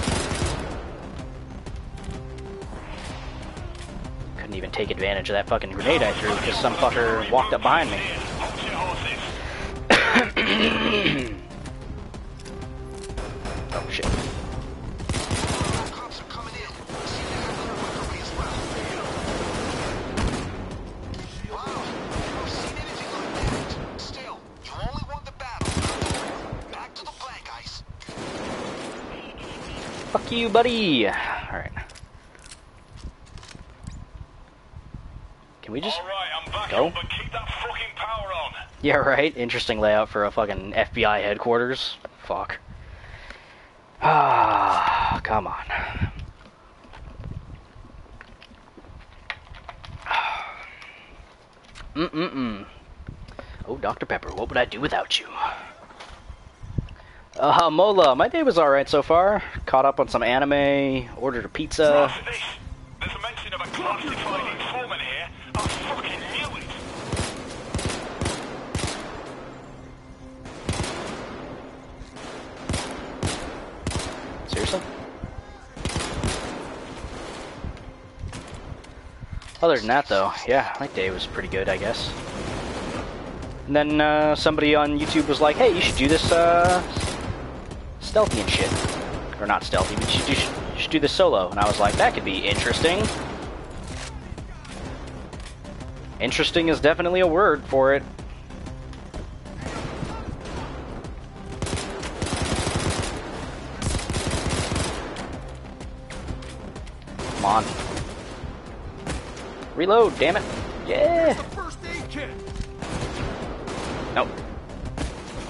Couldn't even take advantage of that fucking grenade I threw because some fucker walked up behind me. Buddy. Alright. Can we just. All right, I'm back Go. up, but keep that fucking power on. Yeah, right. Interesting layout for a fucking FBI headquarters. Fuck. Ah, come on. Mm-mm-mm. Oh, Dr. Pepper, what would I do without you? Uh, Mola, my day was alright so far. Caught up on some anime, ordered a pizza. This, there's a mention of a classified informant here. I fucking knew it. Seriously? Other than that, though, yeah, my day was pretty good, I guess. And then uh, somebody on YouTube was like, "Hey, you should do this uh, stealthy and shit, or not stealthy, but you should, do, you should do this solo." And I was like, "That could be interesting." Interesting is definitely a word for it. Come on. Reload, damn it. Yeah. The first aid kit. No.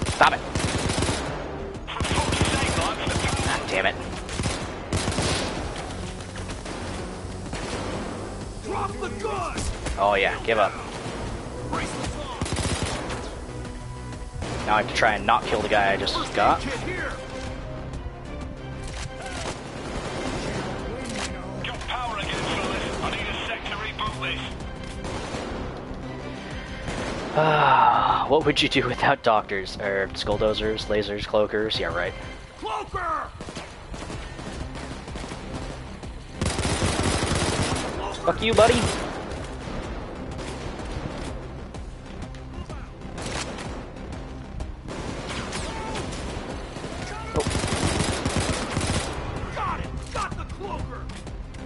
Stop it. Damn it. Drop the gun. Oh yeah, give up. Now I have to try and not kill the guy I just got. Kid here. Got power again, fellas. I need a sec to reboot this. Ah, what would you do without doctors? Or skulldozers, lasers, cloakers? Yeah, right. Cloaker! The cloaker!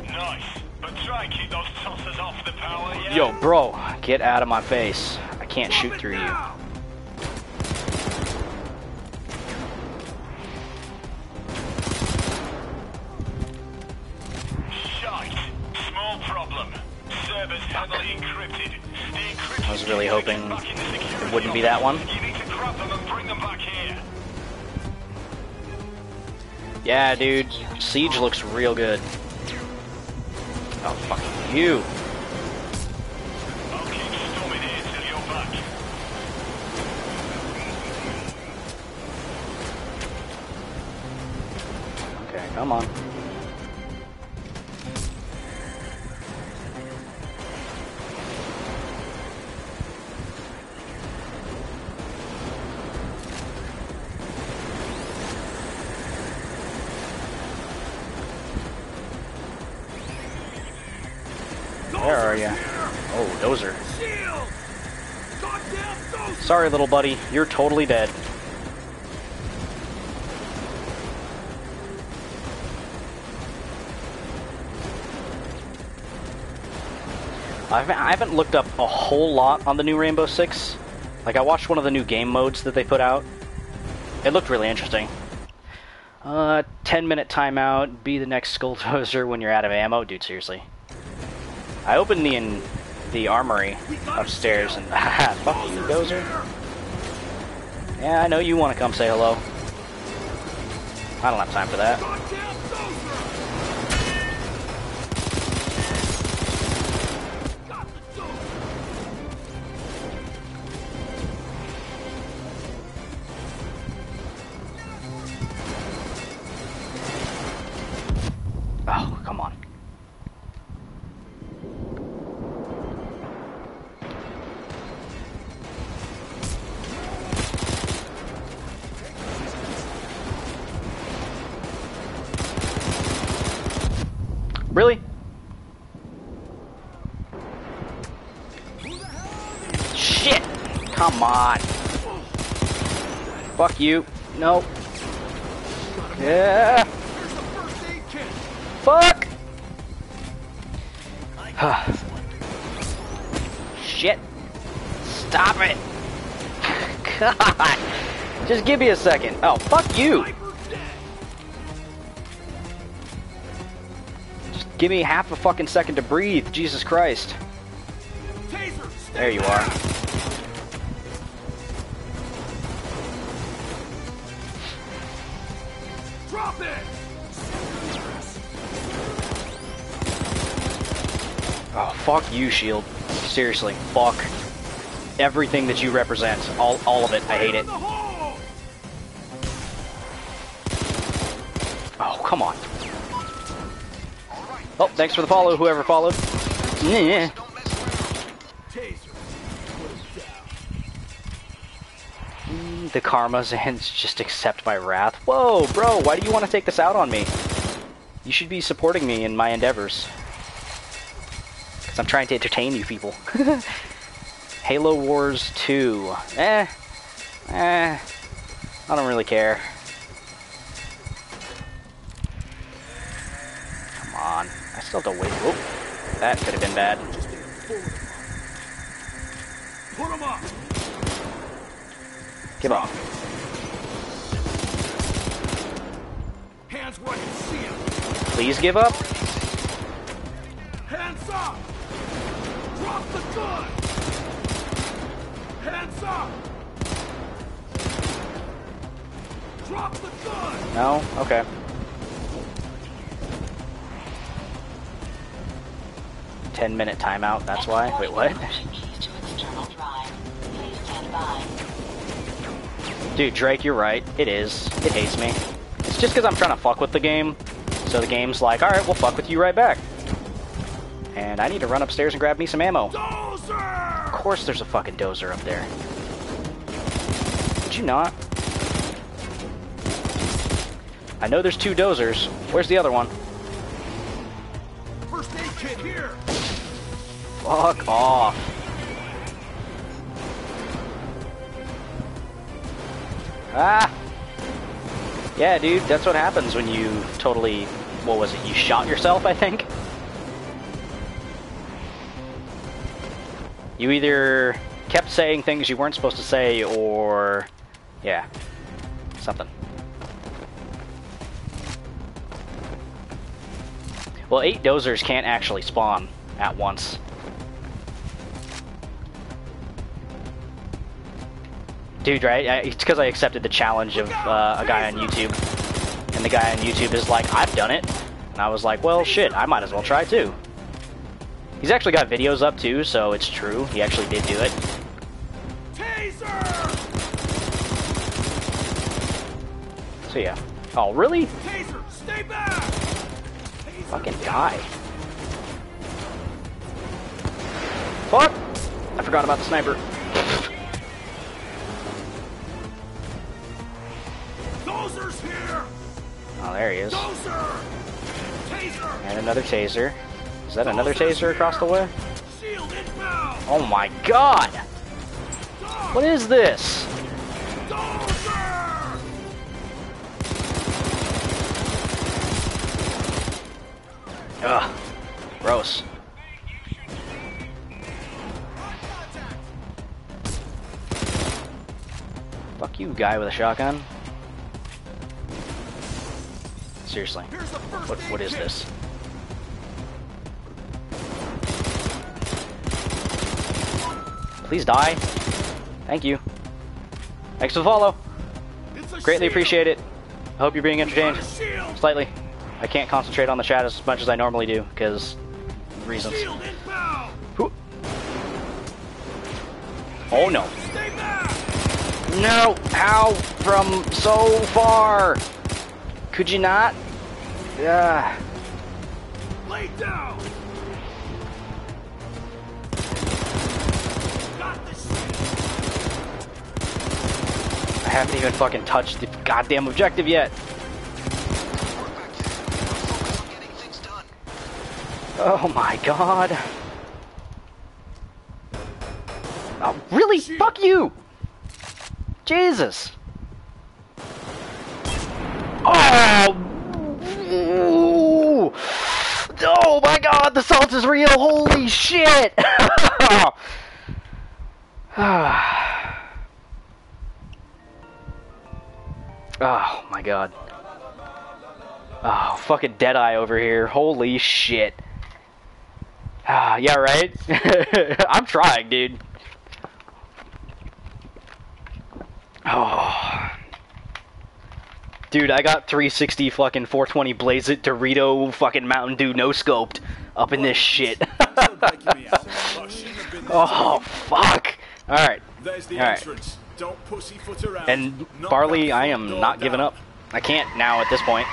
Nice. But try keep those tosses off the power. Yo, bro, get out of my face. I can't shoot through you. Really hoping it wouldn't be that one. Yeah, dude, Siege looks real good. Oh, fuck you. Okay, come on. Sorry, little buddy. You're totally dead. I haven't, looked up a whole lot on the new Rainbow Six. Like, I watched one of the new game modes that they put out. It looked really interesting. Uh, 10 minute timeout, be the next Skulldozer when you're out of ammo. Dude, seriously. I opened the in, the armory upstairs and fuck you, Dozer. Yeah, I know you want to come say hello. I don't have time for that. You. No. Yeah. Fuck! Shit. Stop it. God. Just give me a second. Oh, fuck you. Just give me half a fucking second to breathe. Jesus Christ. There you are. You, Shield. Seriously, fuck. Everything that you represent. All, all of it. I hate it. Oh, come on. Oh, thanks for the follow, whoever followed. Yeah. Down. Mm, the karma's ends just accept my wrath. Whoa, bro, why do you want to take this out on me? You should be supporting me in my endeavors. Because I'm trying to entertain you people. Halo Wars 2. Eh. Eh. I don't really care. Come on. I still have to wait. Whoop. That could have been bad. Put him up! Give up. Hands where I can see him! Please give up. Hands up! Drop the gun! Hands up! Drop the gun! No? Okay. Ten minute timeout, that's why. Wait, what? Encryption keys to external drive. nearby. Dude, Drake, you're right. It is. It hates me. It's just because I'm trying to fuck with the game. So the game's like, alright, we'll fuck with you right back. And I need to run upstairs and grab me some ammo. Of course there's a fucking dozer up there. Did you not? I know there's two dozers. Where's the other one? First aid kit here. Fuck off. Ah! Yeah, dude, that's what happens when you totally. What was it? You shot yourself, I think? You either kept saying things you weren't supposed to say, or. Yeah. Something. Well, eight dozers can't actually spawn at once. Dude, right? I- It's because I accepted the challenge of uh, a guy on YouTube. And the guy on YouTube is like, I've done it. And I was like, well, shit, I might as well try too. He's actually got videos up too, so it's true. He actually did do it. Taser! So yeah. Oh, really? Taser! Stay back! Taser Fucking die. Fuck! I forgot about the sniper. Dozer's here! Oh, there he is. Dozer! Taser! And another taser. Is that another taser across the way? Oh my god! What is this? Ugh. Gross. Fuck you, guy with a shotgun. Seriously. What what is this? Please die. Thank you. Thanks for the follow. Greatly shield. appreciate it. I hope you're being entertained. Got a shield! Slightly. I can't concentrate on the chat as much as I normally do, because reasons. Shield inbound! Who- Oh no. No! How? From so far! Could you not? Yeah. Lay down! Haven't even fucking touched the goddamn objective yet. Oh my god. Oh, really? Fuck you! Jesus. Oh! Oh my god, the salt is real! Holy shit! Ah. Oh my god. Oh, fucking Deadeye over here. Holy shit. Ah, yeah, right? I'm trying, dude. Oh. Dude, I got 360 fucking 420 Blaze It Dorito fucking Mountain Dew no scoped up in this shit. Still taking me out. I shouldn't have been there. oh, fuck. Alright. There's the Alright. Don't pussyfoot around. And Knock Barley, I am not giving down. up. I can't now at this point.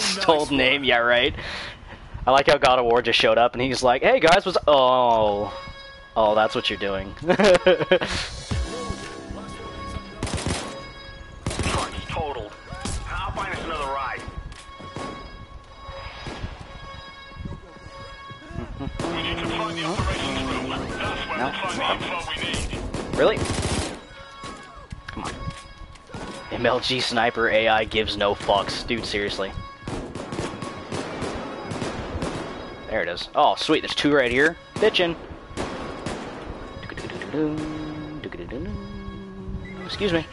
Stole nice name, yeah, right. I like how God of War just showed up and he's like, "Hey guys, what's oh, oh, that's what you're doing." really? Come on. MLG sniper AI gives no fucks, dude. Seriously. There it is. Oh, sweet. There's two right here. Bitchin'. Excuse me.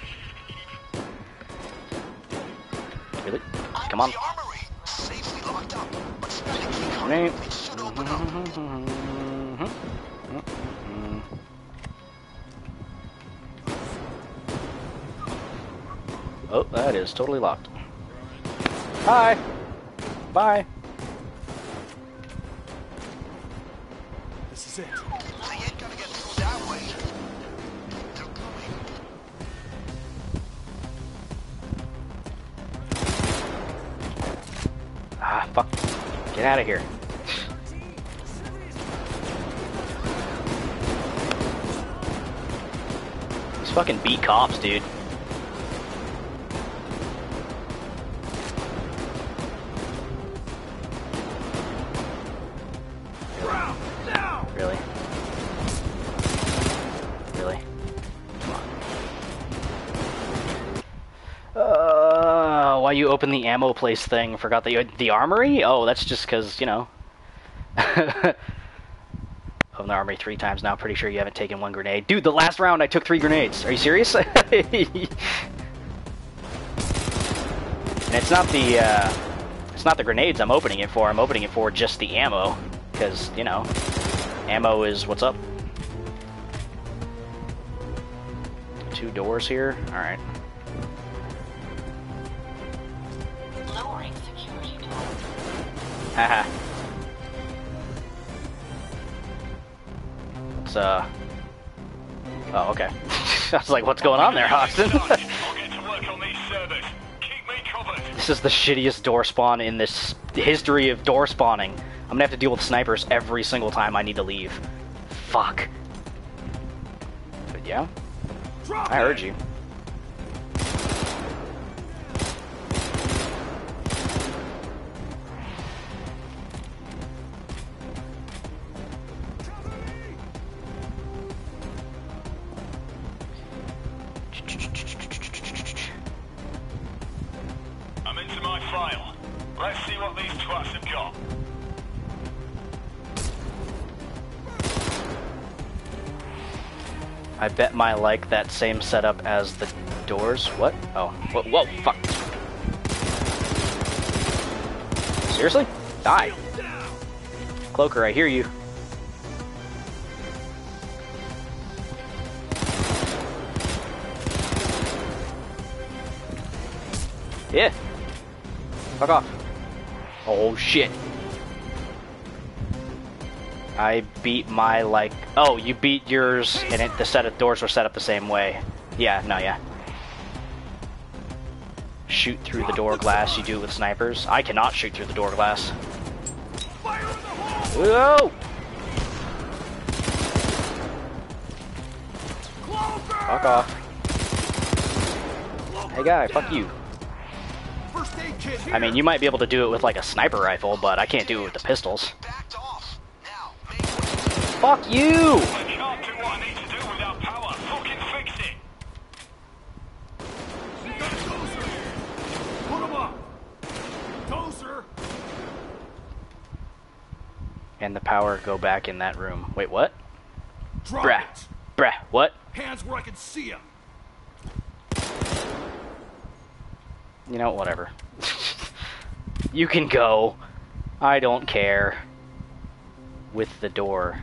Really? Come on. Oh, that is totally locked. Hi. Bye. This is it. Get Ah, fuck. Get out of here. These fucking beat cops, dude. Open the ammo place thing? Forgot the the armory? Oh, that's just because you know. Open the armory three times now. Pretty sure you haven't taken one grenade, dude. The last round I took three grenades. Are you serious? and it's not the uh, it's not the grenades I'm opening it for. I'm opening it for just the ammo, because you know, ammo is what's up. Two doors here. All right. Haha. It's uh. Oh, okay. I was like, what's going on there, Hoxton? This is the shittiest door spawn in this history of door spawning. I'm gonna have to deal with snipers every single time I need to leave. Fuck. But yeah, I heard you. I bet my like that same setup as the doors. What? Oh, whoa, whoa, fuck. Seriously? Die. Cloaker, I hear you. Yeah. Fuck off. Oh shit. I beat my like. Oh, you beat yours, and it, the set of doors were set up the same way. Yeah, no, yeah. Shoot through the door glass. You do it with snipers. I cannot shoot through the door glass. Whoa! Fuck off. Hey guy, fuck you. I mean, you might be able to do it with like a sniper rifle, but I can't do it with the pistols. Backed off. Now, make what Fuck you! I can't do what I need to do without power. Fucking fix it. Got a dozer. Put him up. Dozer. And the power go back in that room. Wait, what? Drop Bruh. it. What? Hands where I can see him. You know, whatever. you can go. I don't care. With the door.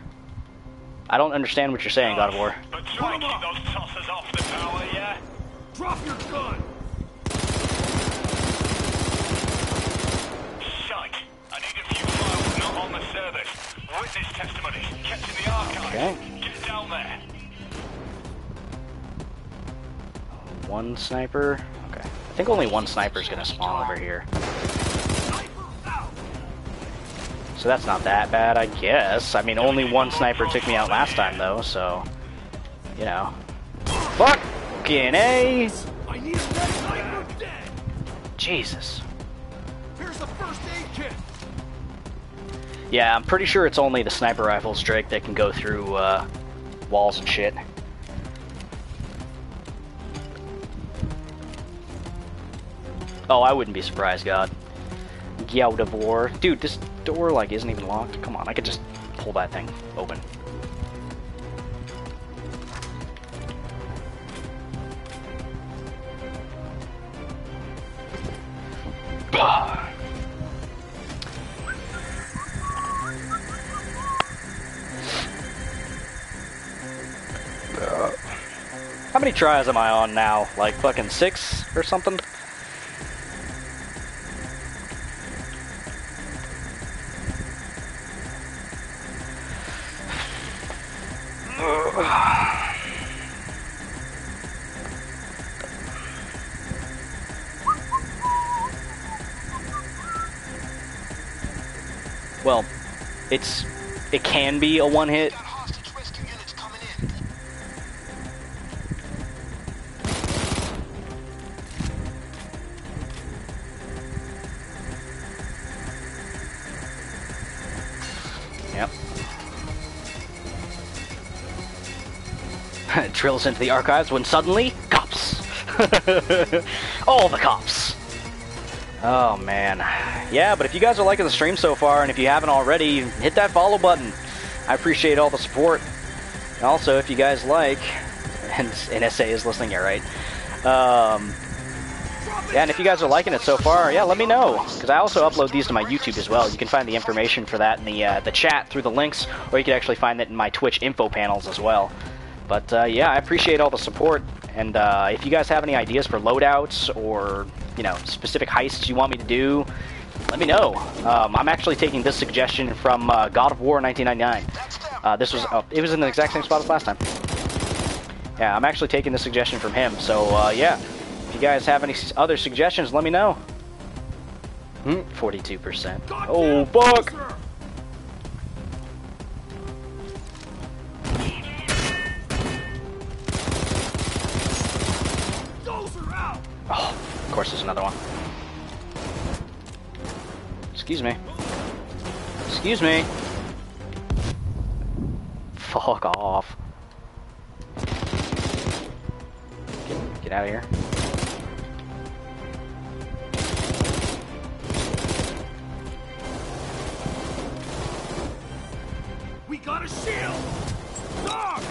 I don't understand what you're saying, God of War. But try and keep those tossers off the power, yeah? Drop your gun. Shite. I need a few files not on the servers. Witness testimonies kept in the archive. Okay. Get down there. One sniper. Okay. I think only one sniper's gonna spawn over here. So that's not that bad, I guess. I mean, only one sniper took me out last time, though, so... You know. Fucking A! I need a sniper dead. Jesus. Here's the first aid kit. Yeah, I'm pretty sure it's only the sniper rifles, Drake, that can go through, uh, walls and shit. Oh, I wouldn't be surprised, God. War. Dude, this door, like, isn't even locked. Come on, I could just pull that thing open. How many tries am I on now? Like fucking six or something? Well, it's it can be a one hit. Drills into the archives when suddenly cops. All the cops. Oh man. Yeah, but if you guys are liking the stream so far, and if you haven't already, hit that follow button. I appreciate all the support. And also, if you guys like, and NSA is listening, yeah, right. Um, yeah, and if you guys are liking it so far, yeah, let me know because I also upload these to my YouTube as well. You can find the information for that in the uh, the chat through the links, or you can actually find that in my Twitch info panels as well. But uh, yeah, I appreciate all the support, and uh, if you guys have any ideas for loadouts or you know specific heists you want me to do, let me know. Um, I'm actually taking this suggestion from uh, God of War 1999. Uh, this was uh, it was in the exact same spot as last time. Yeah, I'm actually taking the suggestion from him. So uh, yeah, if you guys have any other suggestions, let me know. Hmm, 42%. Oh, fuck! Oh, of course there's another one. Excuse me. Excuse me. Fuck off. Get, get out of here. We got a shield! Dog!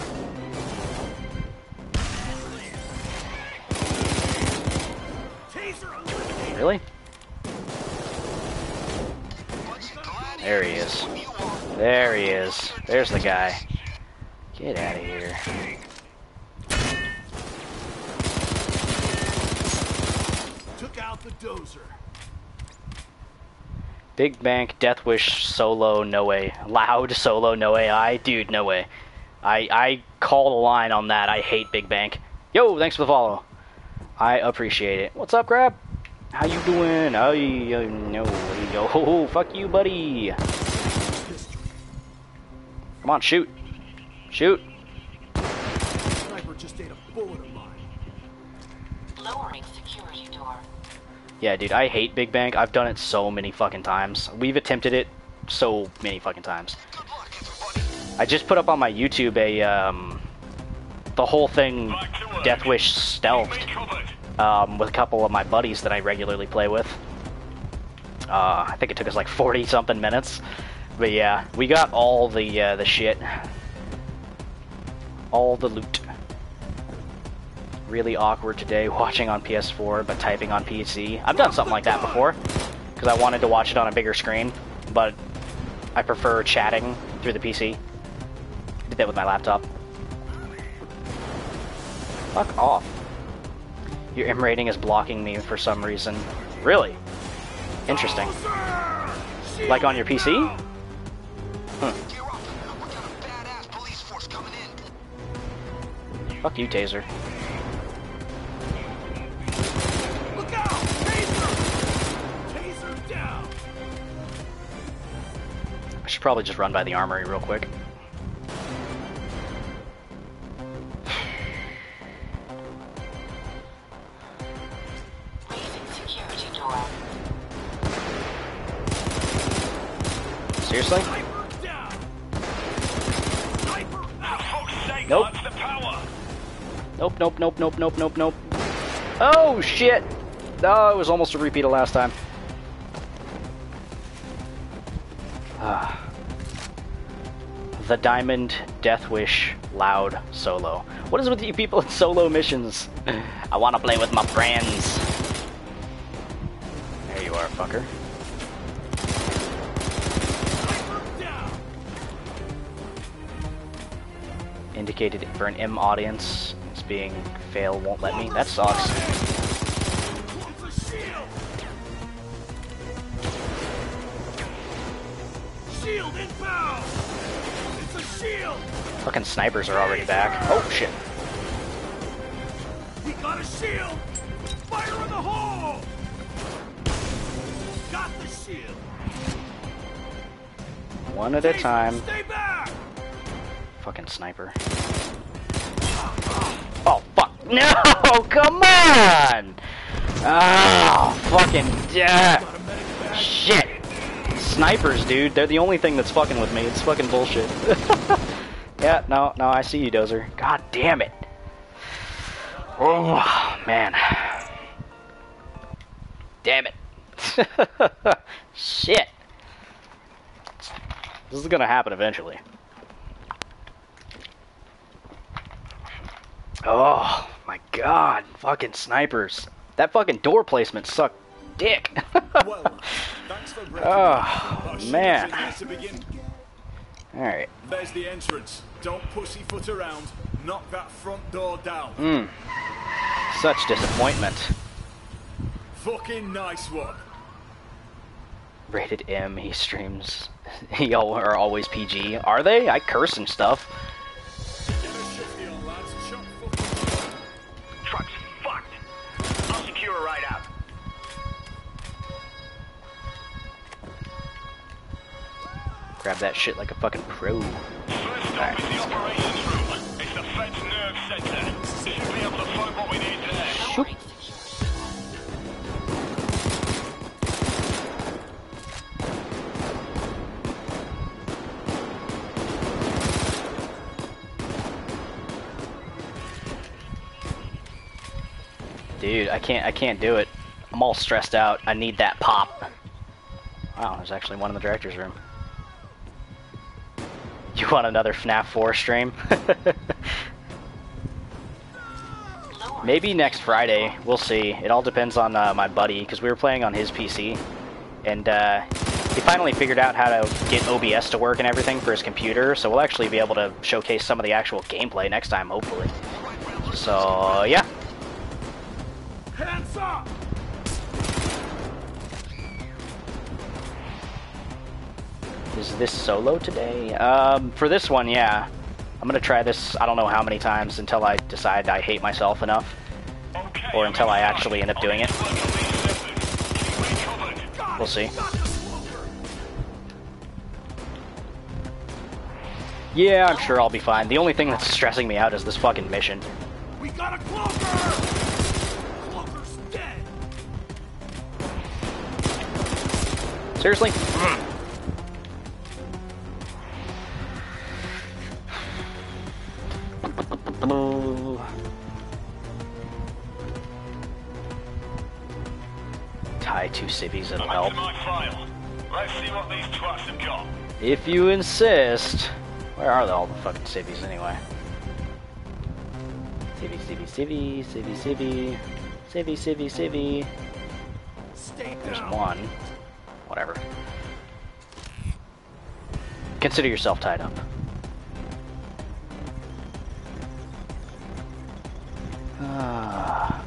Really? Bunch of gladiators. There he is. There he is. There's the guy. Get out of here. Took out the dozer. Big Bank, Death Wish, solo, no way. Loud, solo, no AI. Dude, no way. I I call the line on that. I hate Big Bank. Yo, thanks for the follow. I appreciate it. What's up, Grab? How you doing? Oh, you, uh, no, yo, fuck you, buddy. Come on, shoot, shoot. Sniper just ate a bullet of mine. Lowering security door. Yeah, dude, I hate Big Bank. I've done it so many fucking times. We've attempted it so many fucking times. Good luck, everybody. I just put up on my YouTube a um, the whole thing Back to work. Death Wish Keep stealthed um, with a couple of my buddies that I regularly play with. Uh, I think it took us like 40 something minutes. But yeah, we got all the uh, the shit. All the loot. Really awkward today watching on PS4 but typing on PC. I've done something like that before because I wanted to watch it on a bigger screen, but I prefer chatting through the PC. Did that with my laptop. Fuck off. Your M rating is blocking me for some reason. Really? Interesting. Like on your PC? In. Hmm. Fuck you, Taser. I should probably just run by the armory real quick. Nope, nope, nope, nope, nope, nope. Oh, shit! Oh, it was almost a repeat of last time. Ah. The Diamond Death Wish Loud Solo. What is with you people in solo missions? I want to play with my friends. There you are, fucker. Indicated for an M audience. Being fail won't let me. That sucks. It's shield! Shield inbound! It's a shield! Fucking snipers are already back. Oh shit. We got a shield! Fire in the hole! Got the shield! One at a time. Stay back! Fucking sniper. No! Come on! Oh, fucking. Yeah. Shit. Snipers, dude. They're the only thing that's fucking with me. It's fucking bullshit. yeah, no, no, I see you, Dozer. God damn it. Oh, man. Damn it. Shit. This is gonna happen eventually. Oh my god, fucking snipers. That fucking door placement sucked dick. Well, thanks for breaking Oh, man. have said this to begin. Alright. There's the entrance. Don't pussyfoot around. Knock that front door down. Mm. Such disappointment. Fucking nice one. Rated M, he streams. He all are always PG. Are they? I curse and stuff. Truck's fucked. I'll secure her right out. Grab that shit like a fucking pro. First stop is the operations room. It's the Fed's nerve center. Should be able to find what we need there. Lowering Dude, I can't I can't do it. I'm all stressed out. I need that pop. Wow, there's actually one in the director's room. You want another FNAF 4 stream? Maybe next Friday. We'll see. It all depends on uh, my buddy, because we were playing on his PC. And uh, he finally figured out how to get OBS to work and everything for his computer, so we'll actually be able to showcase some of the actual gameplay next time, hopefully. So, yeah. Up! Is this solo today? Um, for this one, yeah. I'm gonna try this I don't know how many times until I decide I hate myself enough. Okay, Or until I actually end up doing it. I'll get to work on these servers. Keep me covered. We'll see. Yeah, I'm sure I'll be fine. The only thing that's stressing me out is this fucking mission. We got a cloaker! Seriously? Tie two civvies, it'll I'm help. my file. Let's see what these twats have got. If you insist. Where are all the fucking civvies anyway? Civvy, civvy, civvy, civvy, civvy, civvy, civvy, civvy. There's down. one. Whatever. Consider yourself tied up. Ah.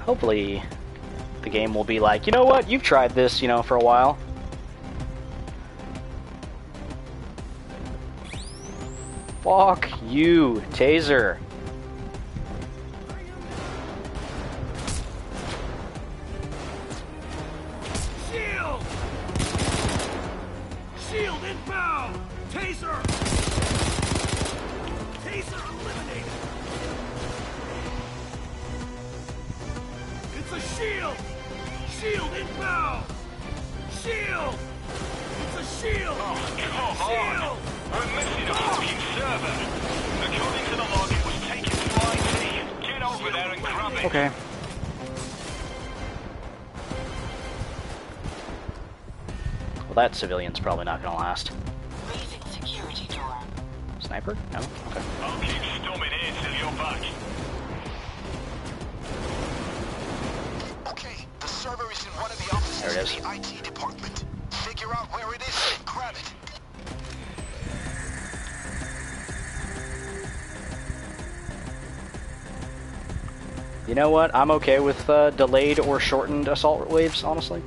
Hopefully, the game will be like, you know what, you've tried this, you know, for a while. Fuck you, Taser. Okay. Well, that civilian's probably not gonna last. Raising security door. Sniper? No? Okay. I'll keep stumming here till you're back. Okay, the server is in one of the offices There it is. in the IT department. Figure out where it is and grab it. You know what? I'm okay with uh, delayed or shortened assault waves, honestly.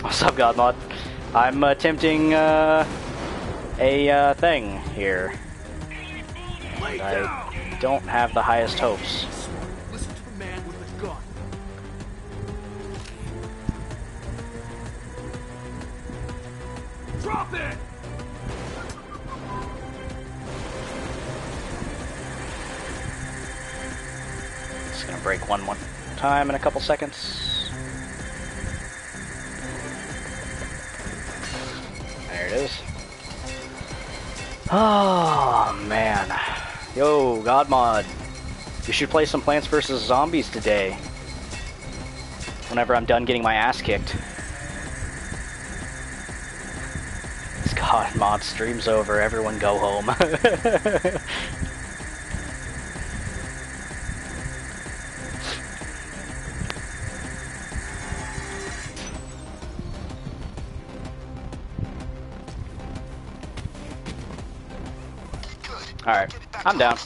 What's up, Godmod? I'm attempting uh, a uh, thing here. Lay I don't have the highest hopes. Drop it! Break one more time in a couple seconds. There it is. Oh man. Yo, Godmod. You should play some Plants vs. Zombies today. Whenever I'm done getting my ass kicked. This Godmod stream's over, everyone go home. Alright, I'm down.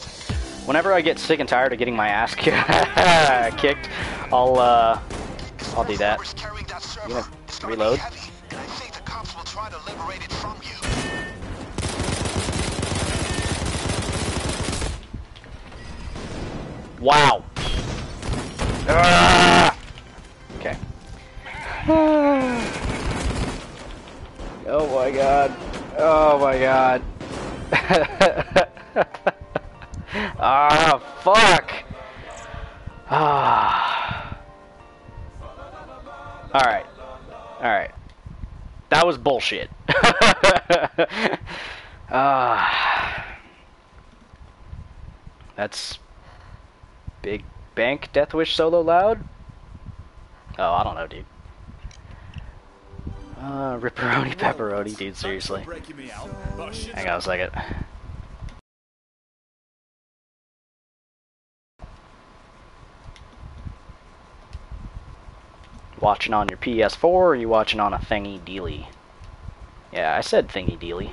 Whenever I get sick and tired of getting my ass kicked, I'll uh, I'll do that. You reload? heavy, Death Wish solo loud? Oh, I don't know, dude. Uh, ripperoni pepperoni, dude, seriously. breaking me out, but I shouldn't Hang on a second. Watching on your PS4 or are you watching on a thingy dealy? Yeah, I said thingy dealy.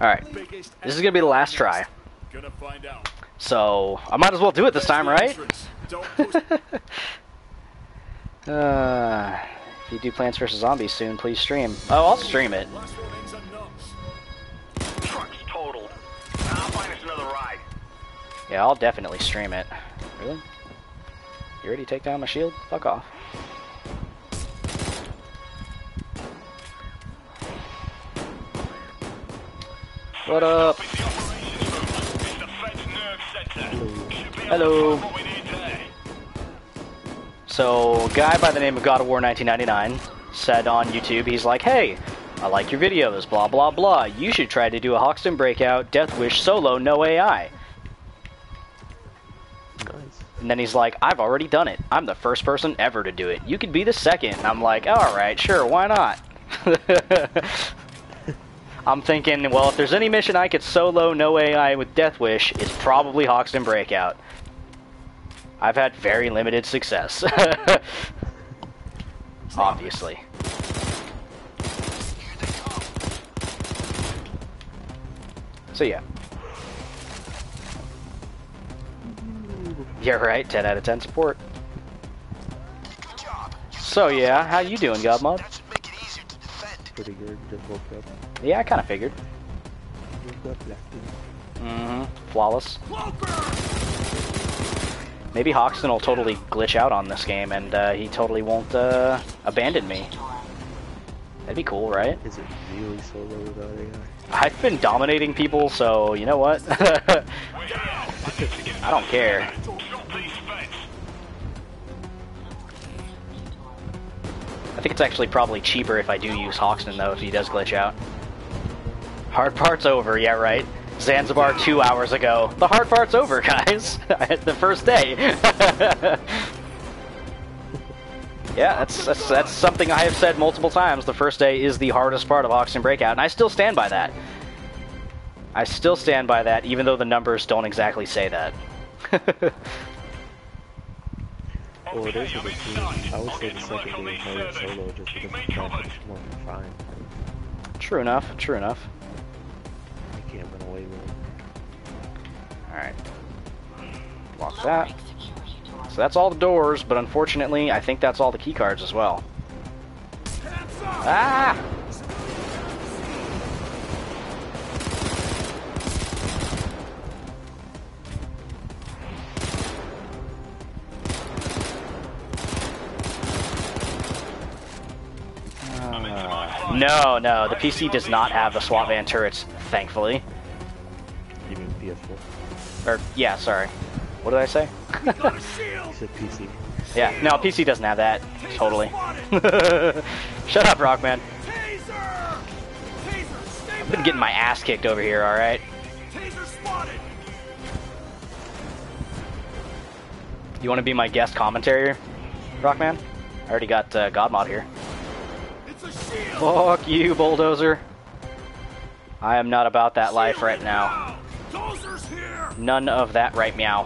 Alright, biggest this is gonna be the last try. Gonna find out. So, I might as well do it this time, right? Don't. Uh, if you do Plants vs. Zombies soon, please stream. Oh, I'll stream it. Last one in's a nuts. Truck's totaled. I'll find us another ride. Yeah, I'll definitely stream it. Really? You ready to take down my shield? Fuck off. Should be able Hello. to find what we need today. So, a guy by the name of God of War 1999 said on YouTube, he's like, hey, I like your videos, blah blah blah. You should try to do a Hoxton Breakout Death Wish solo, no AI. Nice. And then he's like, I've already done it. I'm the first person ever to do it. You could be the second. And I'm like, alright, sure, why not? I'm thinking, well, if there's any mission I could solo no AI with Death Wish, it's probably Hoxton Breakout. I've had very limited success. Obviously. So yeah. Yeah, right. 10 out of 10 support. So yeah, how you doing, Godmod? That should make it easier to defend. Pretty good. Just woke up. Yeah, I kind of figured. Woke up lacking. Mm-hmm. Flawless. Maybe Hoxton will totally glitch out on this game and uh, he totally won't uh, abandon me. That'd be cool, right? Is it really solo without AI? I've been dominating people, so you know what? I don't care. I think it's actually probably cheaper if I do use Hoxton, though, if he does glitch out. Hard part's over, yeah, right? Zanzibar two hours ago. The hard part's over, guys. the first day. yeah, that's, that's that's something I have said multiple times. The first day is the hardest part of Hoxton Breakout, and I still stand by that. I still stand by that, even though the numbers don't exactly say that. Well, it Okay, is I'm the inside. team. I would I'll say the second on game these harder solo just Keep because me the covered. traffic is more confined. true enough, true enough. You can't run away with it. Alright. Lock that. Lowering security door. So that's all the doors, but unfortunately, I think that's all the key cards as well. Ah! No, no, the PC does not have the SWAT van turrets, thankfully. You mean PS4? Or, yeah, sorry. What did I say? You said PC. Yeah, no, PC doesn't have that. Totally. Shut up, Rockman. Taser! Taser, I've been getting my ass kicked over here, alright? Taser spotted! You want to be my guest commentator, Rockman? I already got uh, Godmod here. It's a shield! Fuck you, Bulldozer. I am not about that life right now. Dozer's! None of that right meow.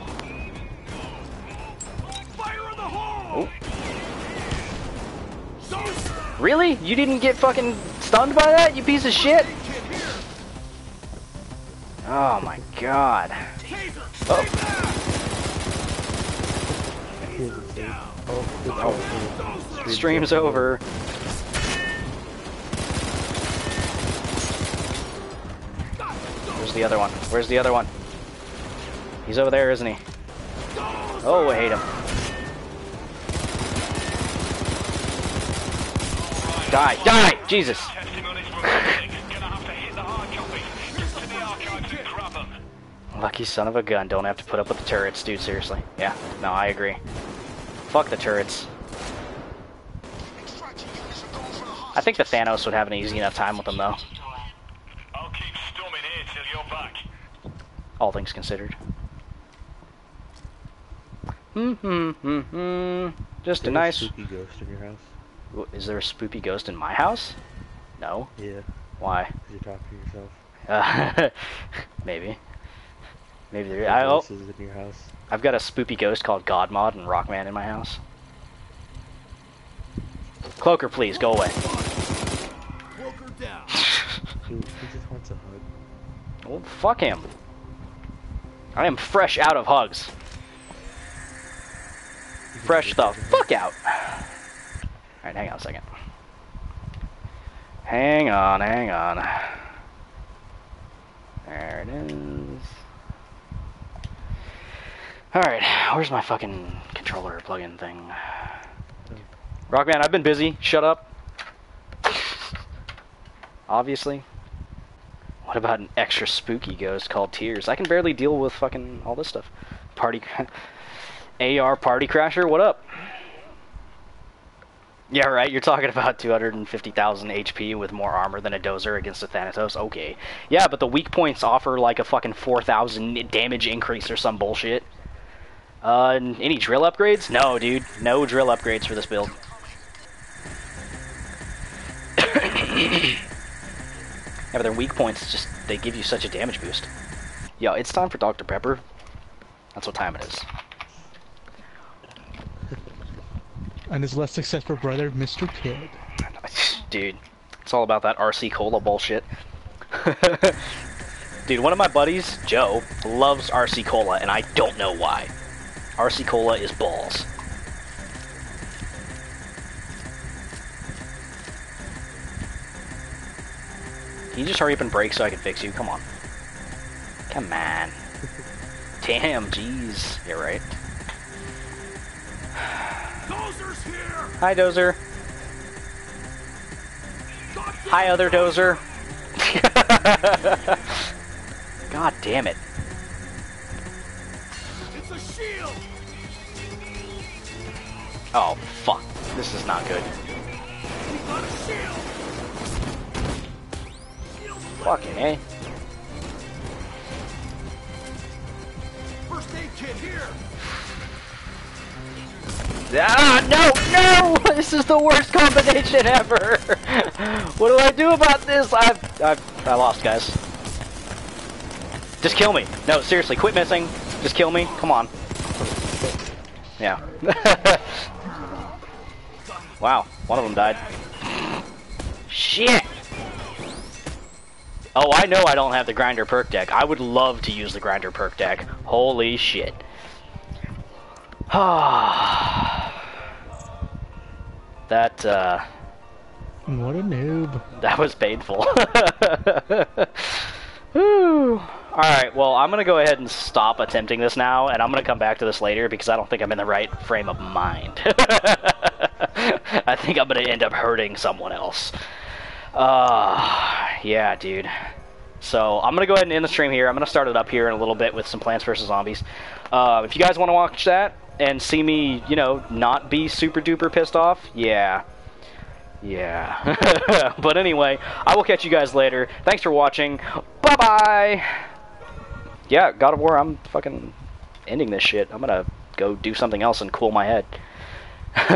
Fire in the hole! Dozer! Really? You didn't get fucking stunned by that, you piece of shit? Oh my god. Oh. Stay back! Here's the thing. Oh, it's oh. Dozer! Stream's over. Where's the other one? Where's the other one? He's over there, isn't he? Oh, I hate him. Die, die! Jesus! Lucky son of a gun, don't have to put up with the turrets, dude, seriously. Yeah, no, I agree. Fuck the turrets. I think the Thanos would have an easy enough time with them, though. I'll keep storming here till you're back. All things considered. Hmm, hmm, hmm, hmm. Just a There's nice. spooky ghost in your house. Is there a spoopy ghost in my house? No. Yeah, Why? 'cause you're talking to yourself. Uh, maybe. Maybe there. There I, are oh, voices in your house. I've got a spoopy ghost called Godmod and Rockman in my house. Cloaker, please go away. Cloaker down. Who, who just wants a hug? Well, fuck him. I am fresh out of hugs. Fresh the fuck out. Alright, hang on a second. Hang on, hang on. There it is. Alright, where's my fucking controller plug-in thing? Rockman, I've been busy. Shut up. Obviously. What about an extra spooky ghost called Tears? I can barely deal with fucking all this stuff. Party AR Party Crasher, what up? Yeah, right. You're talking about 250,000 HP with more armor than a dozer against a Thanatos. Okay. Yeah, but the weak points offer like a fucking 4,000 damage increase or some bullshit. Uh, any drill upgrades? No, dude. No drill upgrades for this build. yeah, but their weak points just they give you such a damage boost. Yo, it's time for Dr. Pepper. That's what time it is. and his less successful brother, Mr. Kid. Dude, it's all about that RC Cola bullshit. Dude, one of my buddies, Joe, loves RC Cola, and I don't know why. RC Cola is balls. Can you just hurry up and break so I can fix you? Come on. Come on. Damn, jeez. You're right. Dozer's here! Hi, Dozer. Hi, other Dozer. God damn it. It's a shield! Oh, fuck. This is not good. Fucking eh. First aid kit here! Ah, no, no! This is the worst combination ever! what do I do about this? I've, I've, I lost, guys. Just kill me. No, seriously, quit missing. Just kill me. Come on. Yeah. wow, one of them died. Shit! Oh, I know I don't have the grinder perk deck. I would love to use the grinder perk deck. Holy shit. that, uh... What a noob. That was painful. Alright, well, I'm gonna go ahead and stop attempting this now, and I'm gonna come back to this later because I don't think I'm in the right frame of mind. I think I'm gonna end up hurting someone else. Uh, yeah, dude. So I'm gonna go ahead and end the stream here. I'm gonna start it up here in a little bit with some Plants vs Zombies. Uh, if you guys want to watch that and see me, you know, not be super duper pissed off, yeah, yeah. but anyway, I will catch you guys later. Thanks for watching. Bye bye. Yeah, God of War. I'm fucking ending this shit. I'm gonna go do something else and cool my head.